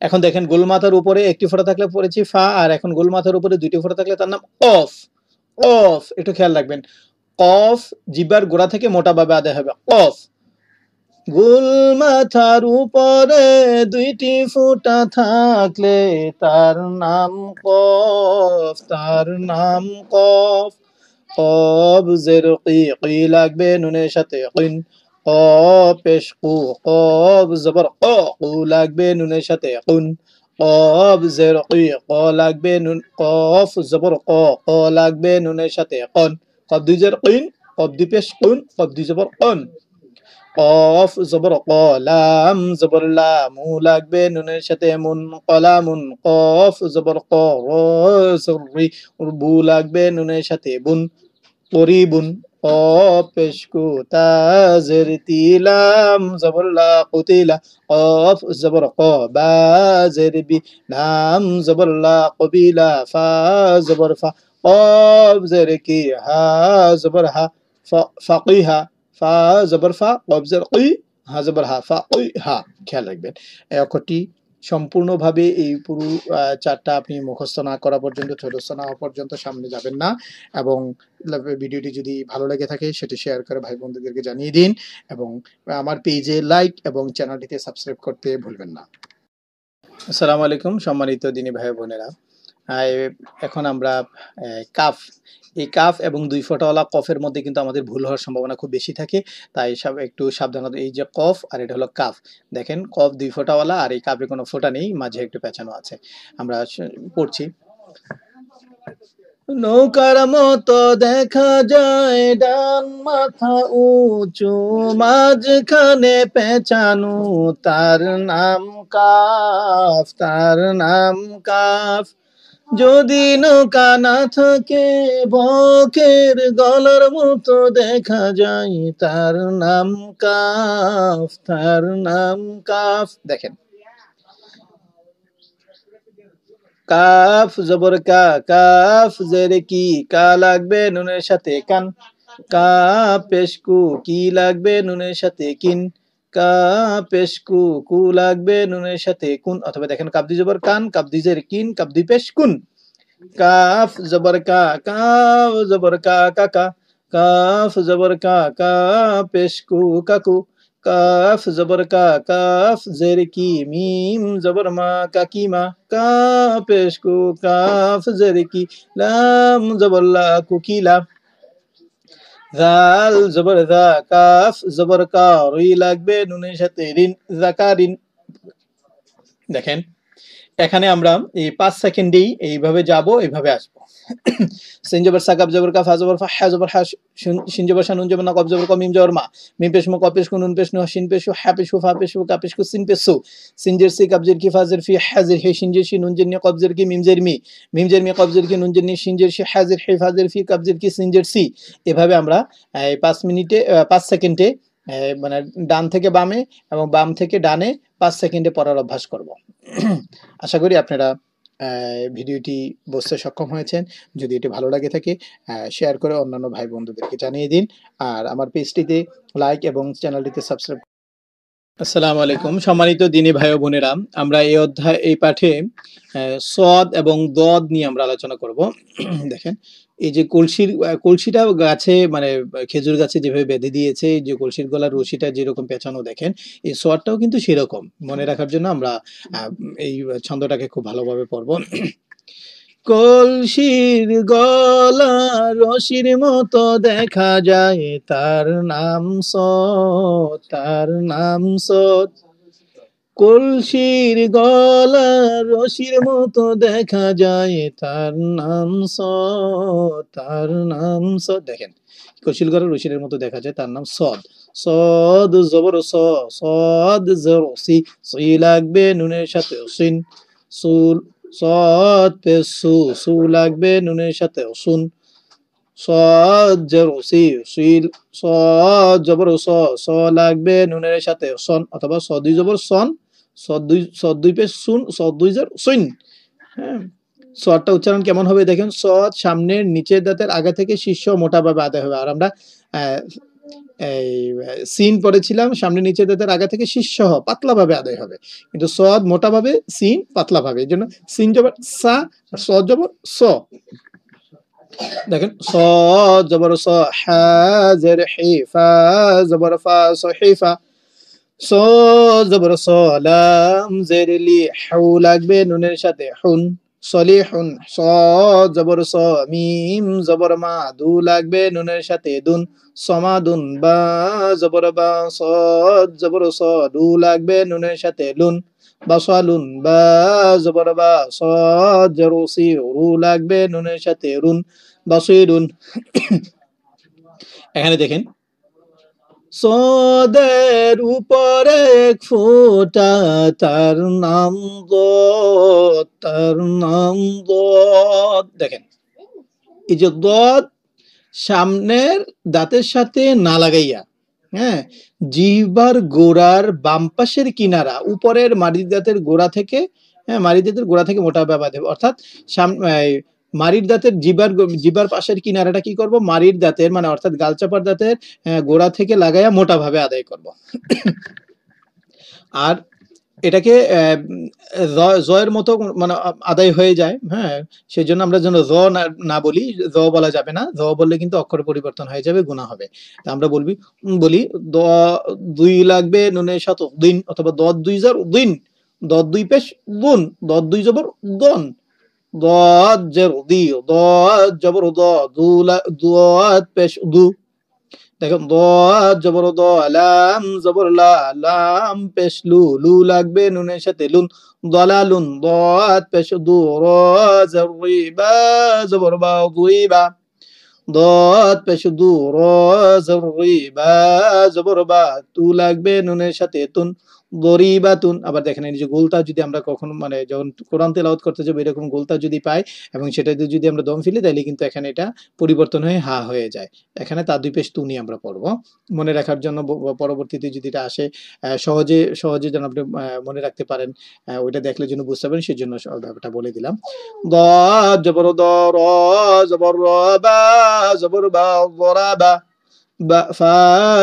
এখন দেখেন গোল মাথার উপরে একটি ফোঁটা থাকলে পড়েছি ফা, আর এখন গোল মাথার উপরে দুইটি ফোঁটা থাকলে তার নাম অফ। অফ, একটু খেয়াল রাখবেন। অফ, জিব্বার গোড়া থেকে মোটাভাবে আদায় হবে। অফ গোল মাথার উপরে দুইটি ফুটা থাকলে তার নাম কফ, তার নাম কফ। কব জের কি লাগবে নুনের সাথে কিন পেশ কু কব জবর ক কু লাগবে নুনের সাথে কুন কব জের কি ক লাগবে নুন, কফ জবর ক ক লাগবে নুনের সাথে কন কব দুই জের কিন কব দুই পেশ কুন কব দুই জবর কন কফ জবর ক লাম জবর লামু লাগবে নুনের সাথে মুন কলামুন কফ জবর ক র জরি বু লাগবে নুনের সাথে বুন করিবুন কফ পেশকু তাজের তিলাম জবর লা কুতিলা কফ জবর ক বা জের বি লাম জবর লা কবিলা ফা জবর ফা কফ জের কি হা জবর হা ফ- জবর ফা হা, জবর হা, ফা হা, খেয়াল রাখবেন। সম্পূর্ণভাবে এই পুরো চারটা আপনি মুখস্থ না করা পর্যন্ত ছোটস্থ না হওয়া পর্যন্ত সামনে যাবেন না এবং ভিডিওটি যদি ভালো লেগে থাকে, সেটি শেয়ার করে ভাই বন্ধুদেরকে জানিয়ে দিন এবং আমার পেজে লাইক এবং চ্যানেলটিতে সাবস্ক্রাইব করতে ভুলবেন না। আসসালামু আলাইকুম, সম্মানিত দিনী ভাই বোনেরা। এখন আমরা কাফ। এই কাফ এবং দুই ফোঁটাওয়ালা কফের মধ্যে কিন্তু আমাদের ভুল হওয়ার সম্ভাবনা খুব বেশি থাকে। তাই সব একটু সাবধানতা এই যে কফ আর এটা হলো কাফ। দেখেন, কফ দুই ফোঁটাওয়ালা আর এই কাফে কোনো ফোঁটা নেই, মাঝে একটু পেঁচানো আছে। আমরা পড়ছি। নৌকার মতো দেখা যায়, ডান মাথা উঁচু, মাঝখানে পেঁচানো। তার নাম কাফ, তার নাম কাফ। যদি নৌকা না থাকে, বকের গলার মতো দেখা যায়, তার নাম কাফ, তার নাম কাফ। দেখেন। কাফ জবর কা, কাফ জেরে কি, কা লাগবে নুনের সাথে কান। কা পেশকু কি লাগবে নুনের সাথে কিন। কা পেশকু কু লাগবে নুনের সাথে কুন? অথবা দেখেন কাবদি জবর কান কাবদি জের কিন, কাবদি পেশ কুন। কাফ জবর কা, কাফ জবর কা কাকা কাফ জবর কা কা পেশকু কাকু কাফ জবর কা, কাফ জের কি, মিম জবর মা কাকিমা কা পেশ কু, কাফ জের কি, লাম জবর লা কুকিলা জাল, জবর জা কাফ জবর কা রই লাগবে, নুনের সাথে রিন জাকারিন দেখেন, এখানে আমরা এই পাঁচ সেকেন্ডেই এইভাবে যাব, এইভাবে আসব। সিন জবর সাকাব জবর কাফ হা জবর ফা হা জবর হা শুন- শানুন জবর না কব জবর ক মিম জবর মা মিম পেশ মো ক পেশ কু নুন পেশ নু শিন পেশ হা পেশ ফা পেশ কা পেশ কু সিন পেশ সু সিন জের সি কাব জের কি ফা ফি হা হে শিন শি নুন জের নি কব জের কি মিম জের মি মিম জের মি কব জের কি নুন জের নি শিন শি হা হে ফা জের ফি কাব জের কি সিন সি এভাবে আমরা পাঁচ মিনিটে পাঁচ সেকেন্ডে মানে ডান থেকে বামে এবং বাম থেকে ডানে পাঁচ সেকেন্ডে পড়ার অভ্যাস করব। আশা করি আপনারা ভিডিওটি বুঝতে সক্ষম হয়েছেন। যদি এটি ভালো লাগে থাকে শেয়ার করে অন্যান্য ভাই বন্ধুদেরকে জানিয়ে দিন। আর আমার পেজটিতে লাইক এবং চ্যানেলটিতে সাবস্ক্রাইব আসসালামু আলাইকুম। সম্মানিত দিনী ভাই বোনেরা, আমরা এই অধ্যায়, এই পাঠে সদ এবং দদ নিয়ে আমরা আলোচনা করব। দেখেন এই যে কলসির কলসিটা গাছে মানে খেজুর গাছে যেভাবে বেঁধে দিয়েছে যে কলসির গলার রশিটা যেরকম পেঁচানো দেখেন এই সোয়ারটাও কিন্তু সেরকম। মনে রাখার জন্য আমরা আহ, এই ছন্দটাকে খুব ভালোভাবে পড়ব কলসির গলা রশির মতো দেখা যায় তার নাম সৎ তার নাম সৎ কলসির গলা রশির মতো দেখা যায়। তার নাম স, তার নাম স। দেখেন, কলসির গলা রশির মতো দেখা যায়, তার নাম সদ। সদ জবর স, সদ জবর সি। লাগবে নুনের সাথে সিন সুল, সদ পে সু সু লাগবে নুনের সাথে সুন সদ জবর সি সিল সদ জবর স স লাগবে নুনের সাথে সন অথবা স দুই জবর সন। সদ দুই সদ দুই পে সদ সুইন। হ্যাঁ। উচ্চারণ কেমন হবে দেখেন। সদ সামনের নিচের দাঁতের আগে থেকে শীর্ষ মোটাভাবে আদায় হবে। আর আমরা সিন পড়েছিলাম, সামনে নিচের দাঁতের আগে থেকে শীর্ষ, পাতলা ভাবে আদায় হবে। কিন্তু সদ মোটা ভাবে, সিন পাতলা ভাবে। এই জন্য সিন জবর সা সদ জবর স। দেখেন স জবর স, হা, জের, হি, ফা, জবর ফা সহিফা জবর স লাম জের লি হাউ লাগবে নুনের সাথে, হুন সলিহুন স জবর স, মিম জবর মা, দু লাগবে নুনের সাথে, দুন সমাদুন বা জবর বা স জবর স, দু লাগবে নুনের সাথে, লুন বাসালুন বা জবর বা স জরুসি রু লাগবে নুনের সাথে, রুন বাসিরুন এখানে দেখেন সদের উপরে ফোঁটা তার নাম দত, তার নাম দত। দেখেন, এই যে দত সামনের দাঁতের সাথে না লাগাইয়া হ্যাঁ জিহ্বার গোড়ার বাম পাশের কিনারা, উপরের মারির দাঁতের গোড়া থেকে হ্যাঁ মারির দাঁতের গোড়া থেকে মোটা ব্যাপার দেবে। অর্থাৎ মারির দাঁতের জিবার জিবার পাশের কিনারাটা কি করব? মারির দাঁতের মানে অর্থাৎ গালচাপার দাঁতের গোড়া থেকে লাগাইয়া মোটা ভাবে আদায় করব। আর এটাকে জয়ের মতো মানে আদায় হয়ে যায় হ্যাঁ? সেই জন্য আমরা যেন জ না বলি জ বলা যাবে না। জ বললে কিন্তু অক্ষর পরিবর্তন হয়ে যাবে গুণা হবে। তা আমরা বলবি বলি, দ, দুই লাগবে নুনের সাথে দিন, অথবা দ দুই যার দিন দ দুই পেশ দুন দ দুই জবর দন ضاد جر ضي ضاد جبر ضا ذو لا ضاد পেশ দু দেখেন ضاد জবর দ লাম জবর লা লাম পেশ লু লু লাগবে নুনের সাথে লুন ضلالun ضاد পেশ দু র জর রিবা জবর বা ضيبا ضاد পেশ দু র জর রিবা জবর বা তু লাগবে নুনের সাথে তুন দরিবাতুন আবার দেখেন, এই যে গোলতা যদি আমরা কখনো মানে যখন কোরআন তেলাওয়াত করতে যাব, এরকম গোলতা যদি পাই এবং সেটাতে যদি আমরা দম ফেলি তাহলে কিন্তু এখানে এটা পরিবর্তন হয়ে হা হয়ে যায়। এখানে তা দুই পেশ তুনি আমরা পড়ব। মনে রাখার জন্য পরবর্তীতে যদি এটা আসে সহজে সহজে যেন আপনি মনে রাখতে পারেন ওইটা দেখলে যেন বুঝতে পারেন সেই জন্য ব্যাপারটা বলে দিলাম। দ, জবর, দ, র, জবর, র, বা, জবর বা। ضربا বা ফা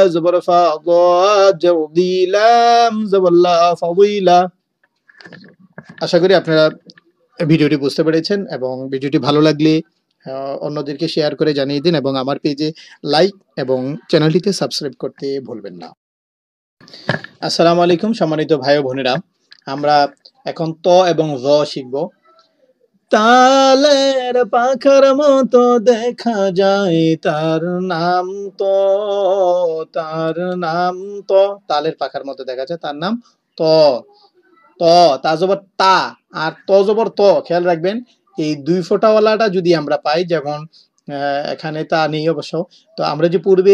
জবর ফা ضاد জবর দি লাম জবর লা ফাদিলা আশা করি আপনারা ভিডিওটি বুঝতে পেরেছেন এবং ভিডিওটি ভালো লাগলে আহ, অন্যদেরকে শেয়ার করে জানিয়ে দিন এবং আমার পেজে লাইক এবং চ্যানেলটিতে সাবস্ক্রাইব করতে ভুলবেন না আসসালামু আলাইকুম সম্মানিত ভাই ও বোনেরা আমরা এখন ত এবং জ শিখব তালের পাখার মতো দেখা যায়, তার নাম তো, তার নাম তো, তালের পাখার মতো দেখা যায়, তার নাম ত ত, তা তা আর ত জবর ত, খেয়াল রাখবেন, এই দুই ফোঁটাওয়ালাটা যদি আমরা পাই, যেমন এখানে তা নেই অবশ্য। তো আমরা যে পূর্বে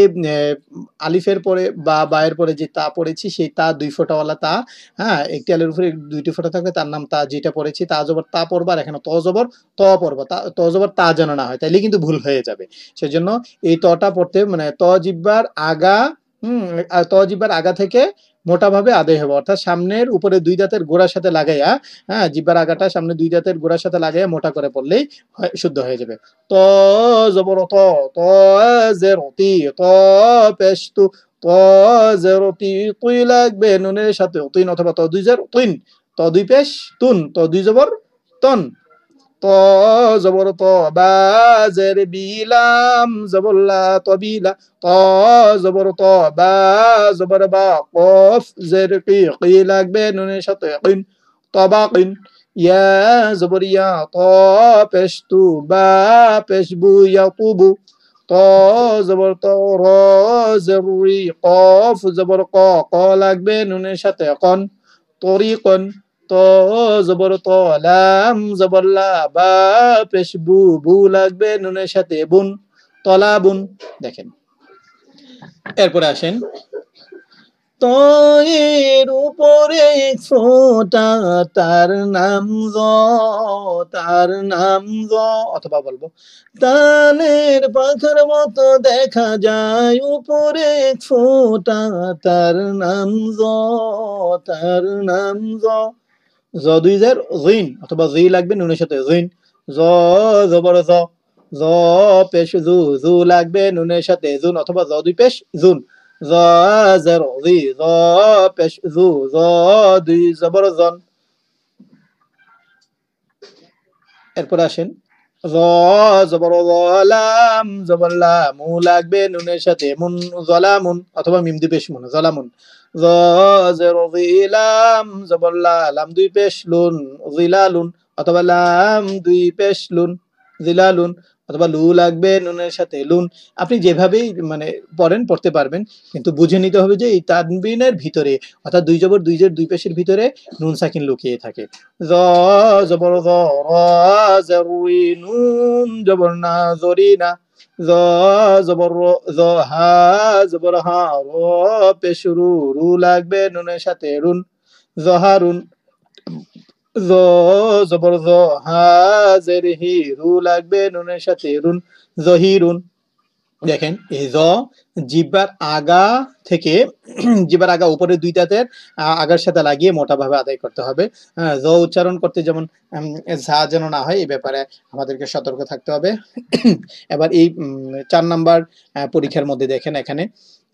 আলিফের পরে বা বায়ের পরে যে তা পড়েছি, সেই তা দুই ফোঁটাওয়ালা তা হ্যাঁ একটি আলের উপরে দুইটি ফোঁটা থাকবে তার নাম তা যেটা পড়েছি, তা জবর তা পড়ব আর এখানে ত জবর ত পড়ব। তা, ত জবর তা যেন না হয়, তাইলে কিন্তু ভুল হয়ে যাবে। সেজন্য এই তটা পড়তে মানে ত জিব্বার আগা, হুম ত জিব্বার আগা থেকে মোটাভাবে আদায় হবে। অর্থাৎ সামনের উপরে দুই দাঁতের গোড়ার সাথে লাগাইয়া হ্যাঁ জিব্বার আগাটা সামনে দুই দাঁতের গোড়ার সাথে লাগাইয়া মোটা করে পড়লেই শুদ্ধ হয়ে যাবে। ত জবর ত ত জের তি ত পেশ ত জের তি তুই লাগবে নুনের সাথে, তুইন অথবা ত দুই জের, তুইন, ত দুই পেশ, তুন, ত দুই জবর, তন। ত জবর ত বা জের বিলাম জবল্লা তবিলা ত জবর ত বা জবর বা কফ জের কি কি লাগবে নুনের সাথে কিন তবাকিন ইয়া জবর ইয়া ত পেশ তু বা পেশ বু ইয়াতুবু ত জবর ত র জের রি কফ, জবর ক ক লাগবে নুনের সাথে কন তরিকন ত জবর ত লাম জবর লা বা পেশ বু বু লাগবে নুনের সাথে বুন তলা বুন দেখেন। এরপরে আসেন। তয়ের উপরে ফোঁটা, তার নাম জ, তার নাম জ, অথবা বলব, তালের পাখার মতো দেখা যায়, উপরে ফোঁটা, তার নাম জ, তার নাম জ। জ দুই জার, জিন, অথবা জি লাগবে নুনের সাথে, জিন। জ জ। পেশ, জু জু লাগবে নুনের সাথে, জুন, অথবা জ দুই পেশ, জুন। জের, জি, জ, পেশ, জু, জ দুই জবর জন। এরপর আসেন, জ, জবর লাম জবর লাগবে নুনের সাথে, মুন, জলামুন, অথবা মিম দুই পেশ মুন, জলামুন। দুই লুন অথবা লাম দুই লুন অথবা লাগবে সাথে লুন আপনি যেভাবেই মানে পড়েন পড়তে পারবেন কিন্তু বুঝে নিতে হবে যে এই তানবিনের ভিতরে অর্থাৎ দুই জবর দুই জের দুই পেশের ভিতরে নুন সাকিন লুকিয়ে থাকে জবর নুন জবর না জরিনা জ জবর زبر ذا হা জবর হা র পেশ রু রু লাগবে নুনের সাথে রুন। জহারুন জ জবর জ হা জের হি রু লাগবে নুনের সাথে রুন। জহিরুন দেখেন, এই জ, জিব্বার আগা থেকে, জিব্বার আগা উপরে দুই দাঁতের আগার সাথে লাগিয়ে মোটাভাবে আদায় করতে হবে। জ উচ্চারণ করতে যেমন ঝা যেন না হয়, এই ব্যাপারে আমাদেরকে সতর্ক থাকতে হবে। এবার এই চার নাম্বার পরীক্ষার মধ্যে দেখেন এখানে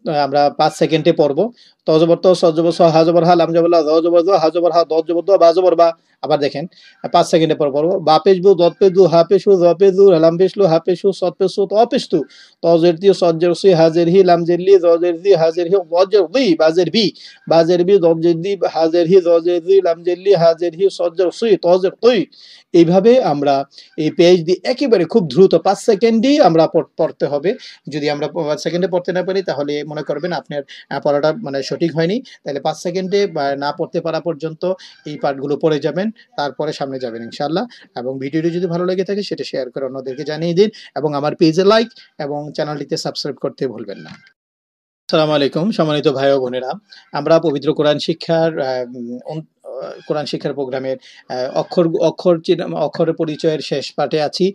আমরা পাঁচ সেকেন্ডে পড়ব। ত জবর তো স জবর স হা জবর হা লাম জবর জবর জ হা জবর হা দ জবর দ বা জবর বা। আবার দেখেন, পাঁচ সেকেন্ডে পর পড়ব। বা পেশ বু, দত পেশ দু হা পেশ জ পেশ দু লাম পেশ লু, হা পেশ সৎ পেশ ত পেশ তু। তজের দি সজ্জের সি হাজের হি লামজের লি জজের দি হাজের হি ওয়াজের দি বাজের বি বাজের বি। জজের দি হাজের হি জজের দি লামজের লি হাজের হি সজ্জের সুই তজের তুই এইভাবে আমরা এই পেজ একেবারে খুব দ্রুত পাঁচ সেকেন্ডেই আমরা পড়- পড়তে হবে। যদি আমরা পাঁচ সেকেন্ডে পড়তে না পারি, তাহলে মনে করবেন আপনার পড়াটা মানে সঠিক হয়নি, তাহলে পাঁচ সেকেন্ডে না পড়তে পারা পর্যন্ত এই পার্টগুলো পড়ে যাবেন, তারপরে সামনে যাবেন ইনশাল্লাহ এবং ভিডিওটি যদি ভালো লেগে থাকে সেটা শেয়ার করে অন্যদেরকে জানিয়ে দিন এবং আমার পেজে লাইক এবং চ্যানেলটিতে সাবস্ক্রাইব করতে ভুলবেন না। আসসালামু আলাইকুম সম্মানিত ভাই ও বোনেরা। আমরা পবিত্র কোরআন শিক্ষার কোরআন শিক্ষার প্রোগ্রামের অক্ষর অক্ষর অক্ষরের পরিচয়ের শেষ পাঠে আছি।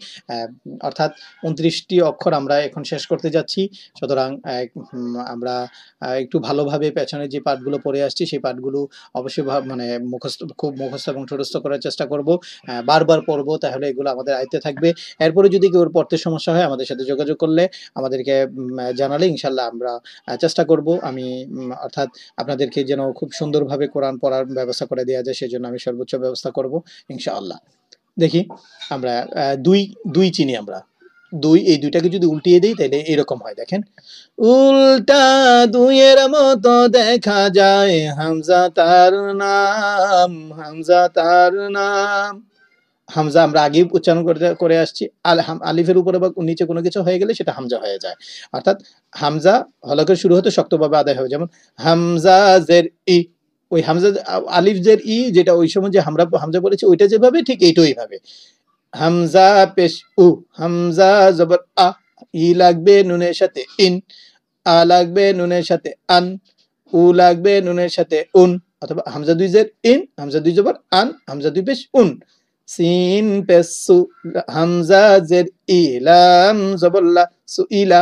অর্থাৎ উনত্রিশটি অক্ষর আমরা এখন শেষ করতে যাচ্ছি। সুতরাং আমরা একটু ভালোভাবে পেছনে যে পাঠগুলো পড়ে আসছি, সেই পাঠগুলো অবশ্যই মানে মুখস্থ, খুব মুখস্থ এবং ঠোরস্থ করার চেষ্টা করব। বারবার পড়ব, তাহলে এগুলো আমাদের আয়ত্তে থাকবে। এরপরে যদি কেউ পড়তে সমস্যা হয়, আমাদের সাথে যোগাযোগ করলে আমাদেরকে জানালে ইনশাল্লাহ আমরা চেষ্টা করব। আমি অর্থাৎ আপনাদেরকে যেন খুব সুন্দরভাবে কোরআন পড়ার ব্যবস্থা করে দেওয়া যায়, সেজন্য আমি সর্বোচ্চ ব্যবস্থা করব, ইনশাআল্লাহ। দেখি, আমরা দুই দুই চিনি আমরা। দুই, এই দুইটাকে যদি উল্টিয়ে দিই, তাহলে এরকম হয়, দেখেন। উল্টা দুইয়ের মতো দেখা যায়, হামজা তার নাম, হামজা তার নাম। হামজা আমরা আগে উচ্চারণ করে করে আসছি। আল আলিফের উপরে বা নিচে কোনো কিছু হয়ে গেলে সেটা হামজা হয়ে যায়। অর্থাৎ হামজা হলকের শুরু হতে শক্তভাবে আদায় হবে। যেমন হামজা জের ই ওই হামজা আলিফ জের ই যেটা ওই সময় যে আমরা হামজা বলেছি, ওইটা যেভাবে, ঠিক এইটাই ওইভাবে হামজা পেশ উ, হামজা জবর আ, ই লাগবে নুনের সাথে ইন, আ লাগবে নুনের সাথে আন, উ লাগবে নুনের সাথে উন, অথবা হামজা দুই জের ইন, হামজা দুই জবর আন, হামজা দুই পেশ উন। সিন পেশ সু, হামজা জের ই, লাম জবর লা সু ইলা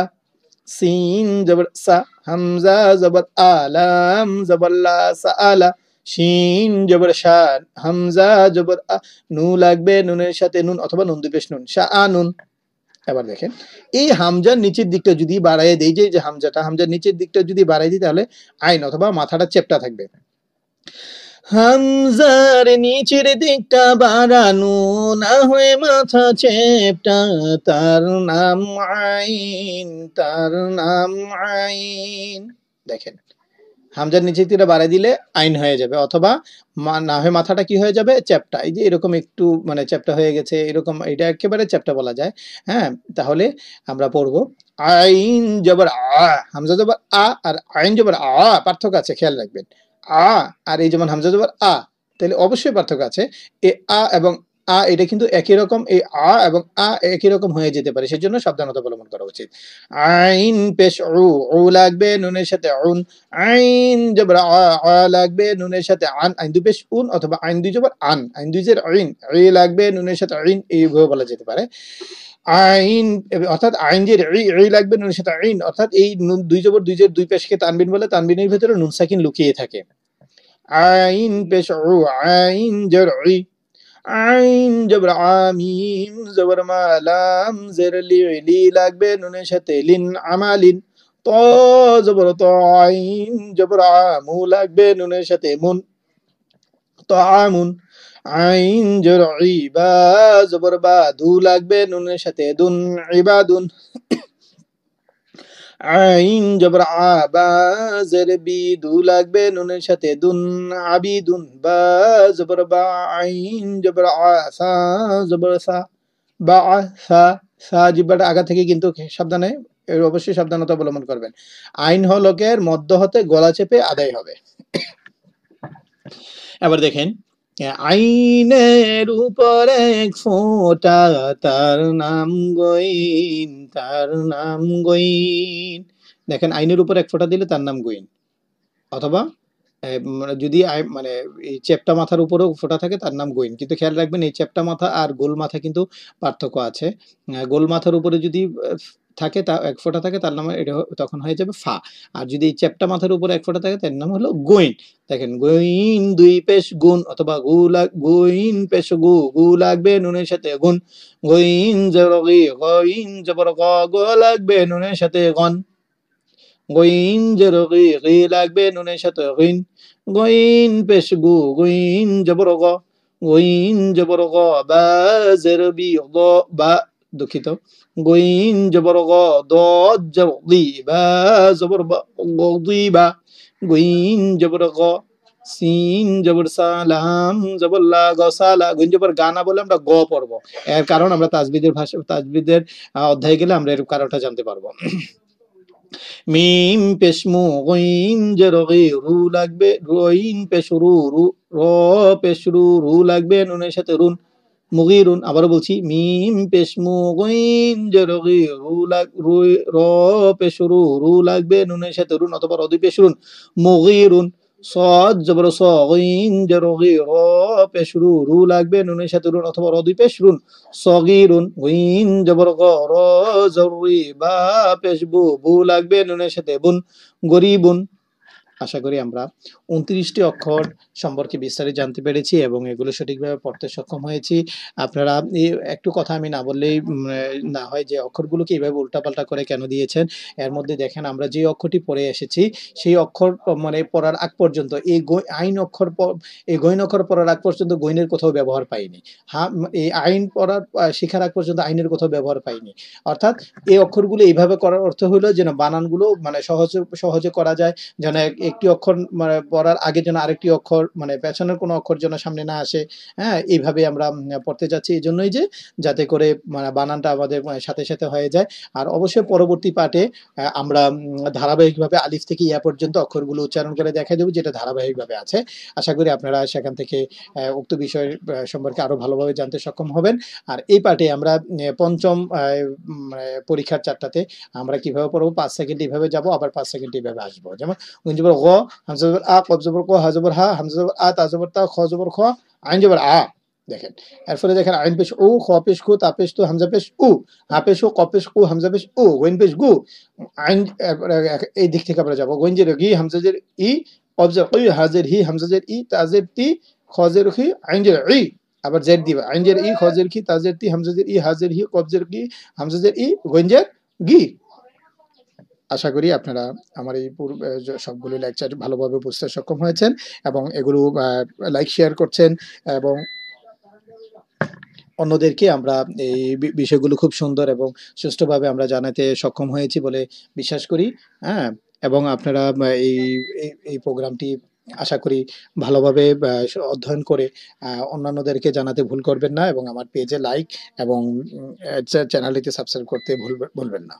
সিন জবর সা হামজা জবর আলাম জবর লা সা আলা। শিন জবর শান হামজা জবর আ। নু লাগবে নুনের সাথে নুন অথবা নুন দুপেশ নুন, শা আ নুন। এবার দেখেন, এই হামজার নিচের দিকটা যদি বাড়াই দেই যে হামজাটা, হামজার নিচের দিকটা যদি বাড়াই দিই, তাহলে আইন অথবা মাথাটা চেপটা থাকবে। হামজার নিচের দিকটা বাড়ানো, না হয়ে মাথা চেপটা, তার নাম আইন, তার নাম আইন। দেখেন, হামজার নিচের দিকটা বাড়াই দিলে আইন হয়ে যাবে, অথবা না হয়ে মাথাটা কি হয়ে যাবে? চ্যাপটা এই যে এরকম একটু মানে চ্যাপটা হয়ে গেছে, এরকম এটা একেবারে চ্যাপটা বলা যায়। হ্যাঁ তাহলে আমরা পড়ব আইন জবর আ, হামজা জবর আ আর আইন জবর আ, পার্থক্য আছে, খেয়াল রাখবেন। আ আর এই যেমন হামজা জবর আ, তাহলে অবশ্যই পার্থক্য আছে। এ আ এবং আ, এটা কিন্তু একই রকম, এই আ এবং আ একই রকম হয়ে যেতে পারে। সেজন্য সাবধানতা অবলম্বন করা উচিত। আইন পেশ উ উ লাগবে নুনের সাথে উন। আইন জবর আ লাগবে নুনের সাথে আন। আইন দুই পেশ উন অথবা আইন দুই জবর আন। আইন দুই জের আইন। ই লাগবে নুনের সাথে আইন, এইভাবে বলা যেতে পারে। আইন, অর্থাৎ আইন যে ই ই লাগবে নুনের সাথে আইন, অর্থাৎ এই নুন, দুই জবর, দুই জের দুই পেশকে তানবিন বলে তানবিনের ভেতরে নুন সাকিন লুকিয়ে থাকে। আইন পেশ আইন জর আইন জবর আমিম জবর মালাম, জের লি লাগবে নুনের সাথে লিন আমালিন। ত জবর ত আইন, জবর আমু লাগবে নুনের সাথে মুন। ত আমুন। আইন জর ইবা জবর বা দু লাগবে, নুনের সাথে দুন ইবাদুন আইন জবর আবা জের বি দু লাগবে, নুনের সাথে দুন আবিদুন বা জবর বা আইন জবর আসা জবর সা, বা সা সা জিব্বাটা আগা থেকে কিন্তু সাবধানে, এর অবশ্যই সাবধানতা অবলম্বন করবেন। আইন হলকের মধ্য হতে গলা চেপে আদায় হবে। এবার দেখেন আইনের উপর এক ফোঁটা তার নাম গইন, তার নাম গইন। দেখেন, আইনের উপর এক ফোঁটা দিলে তার নাম গইন। অথবা মানে যদি মানে এই চেপটা মাথার উপরেও ফোঁটা থাকে, তার নাম গইন। কিন্তু খেয়াল রাখবেন, এই চেপটা মাথা আর গোল মাথা কিন্তু পার্থক্য আছে। গোল মাথার উপরে যদি থাকে তা, এক ফোঁটা থাকে তার নাম এটা তখন হয়ে যাবে ফা। আর যদি এই চেপটা মাথার উপরে এক ফোঁটা থাকে তার নাম হলো গইন দেখেন গোইন দুই পেশ গুণ অথবা গু গইন পেশ গু গু লাগবে নুনের সাথে গুণ। গোইন জবর গোইন জবর গ গ লাগবে নুনের সাথে গন গোইন জবর গি লাগবে নুনের সাথে গইন গোইন পেশ গু গোইন জবর গ। গোইন জবর গ, বা জের বি, গ, বা দুঃখিত। গইন জবর গ দ জবর গইন জবর গ, সিন জবর সালাম, জবর লা জবর গানা বলে আমরা গ পড়ব। এর কারণ আমরা তাজবিদের ভাষা, তাজবিদের অধ্যায়ে গেলে আমরা এর কারণটা জানতে পারব। মিম পেশমু গইন জের গি, রু লাগবে, রইন পেশরু রু, র পেশরু রু লাগবে, নুনের সাথে রুন। মুগিরুন, আবারও বলছি, মিম পেশ গি রু লাগ রু র লাগবে, নুনের সাথে রুন অথবা রদি পেশরুন। মুগিরুন সদ জবর স গইন জের র পেশরু, রু লাগবে, নুনের সাথে রুন অথবা রদি পেশরুন। সগিরুন গইন জবর গ, র, জরুরি বা পেশবু বু লাগবে, নুনের সাথে বুন। গরিবুন আশা করি আমরা ২৯ টি অক্ষর সম্পর্কে বিস্তারিত জানতে পেরেছি এবং এগুলো সঠিকভাবে পড়তে সক্ষম হয়েছি। আপনারা একটু কথা আমি না বললেই না হয় যে অক্ষরগুলোকে এভাবে উল্টাপাল্টা করে কেন দিয়েছেন? এর মধ্যে দেখেন আমরা যে অক্ষরটি পড়ে এসেছি, সেই অক্ষর মানে পড়ার আগ পর্যন্ত, এই আইন অক্ষর এই গইন অক্ষর পড়ার আগ পর্যন্ত গইনের কোথাও ব্যবহার পাইনি। হা, এই আইন পড়ার শিখার আগ পর্যন্ত আইনের কোথাও ব্যবহার পাইনি। অর্থাৎ এই অক্ষরগুলো এইভাবে করার অর্থ হইল যেন বানানগুলো মানে সহজে সহজে করা যায়। যেন একটি অক্ষর মানে পড়ার আগে যেন আরেকটি অক্ষর মানে পেছনের কোনো অক্ষর যেন সামনে না আসে। হ্যাঁ? এইভাবে আমরা পড়তে যাচ্ছি এজন্যই যে যাতে করে মানে বানানটা আমাদের মানে সাথে, সাথে হয়ে যায়। আর অবশ্যই পরবর্তী আ আমরা ধারাবাহিকভাবে আলিফ থেকে ইয়া পর্যন্ত অক্ষরগুলো উচ্চারণ করে দেখাই দেব যেটা ধারাবাহিকভাবে আছে। আশা করি আপনারা সেখান থেকে উক্ত বিষয়ের আ সম্পর্কে আরও ভালোভাবে জানতে সক্ষম হবেন। আর এই পাঠে আমরা পঞ্চম ৫ম আ পরীক্ষার চারটাতে আমরা কীভাবে পড়ব পাঁচ সেকেন্ড এইভাবে যাব আবার পাঁচ সেকেন্ড এভাবে আসব। যেমন গ, হামজা জবর আ, কফ জবর ক, হা জবর হা, হামজা জবর আ, তা জবর তা, খ জবর খ, আইন জবর আ। দেখেন। এরপরে দেখেন আইন পেশ উ, খ পেশ খু, তা পেশ তু, হামজা পেশ উ, হা পেশ হু, কফ পেশ কু, হামজা পেশ উ, গইন পেশ গু। আইন এই দিক থেকে আমরা যাব। গইন জের গি, জের ই, কফ জের কি, হাজের হি, হামজা জের ই, তা জের তি, খ জের খি, আইন জের ই। আবার জের দিবা। আইন জের ই, খ জের খি, তা জের তি, হামজা জের ই, হাজের হি, কফ জের কি, হামজা জের ই, গইন জের গি। আশা করি আপনারা আমার এই সবগুলো লেকচার ভালোভাবে বুঝতে সক্ষম হয়েছেন এবং এগুলো লাইক শেয়ার করছেন এবং অন্যদেরকে আমরা এই বিষয়গুলো খুব সুন্দর এবং সুষ্ঠুভাবে আমরা জানাতে সক্ষম হয়েছি বলে বিশ্বাস করি। হ্যাঁ? এবং আপনারা এই এই প্রোগ্রামটি আশা করি ভালোভাবে অধ্যয়ন করে অন্যান্যদেরকে জানাতে ভুল করবেন না এবং আমার পেজে লাইক এবং চ্যানেলটিতে সাবস্ক্রাইব করতে ভুলবে, ভুলবেন না।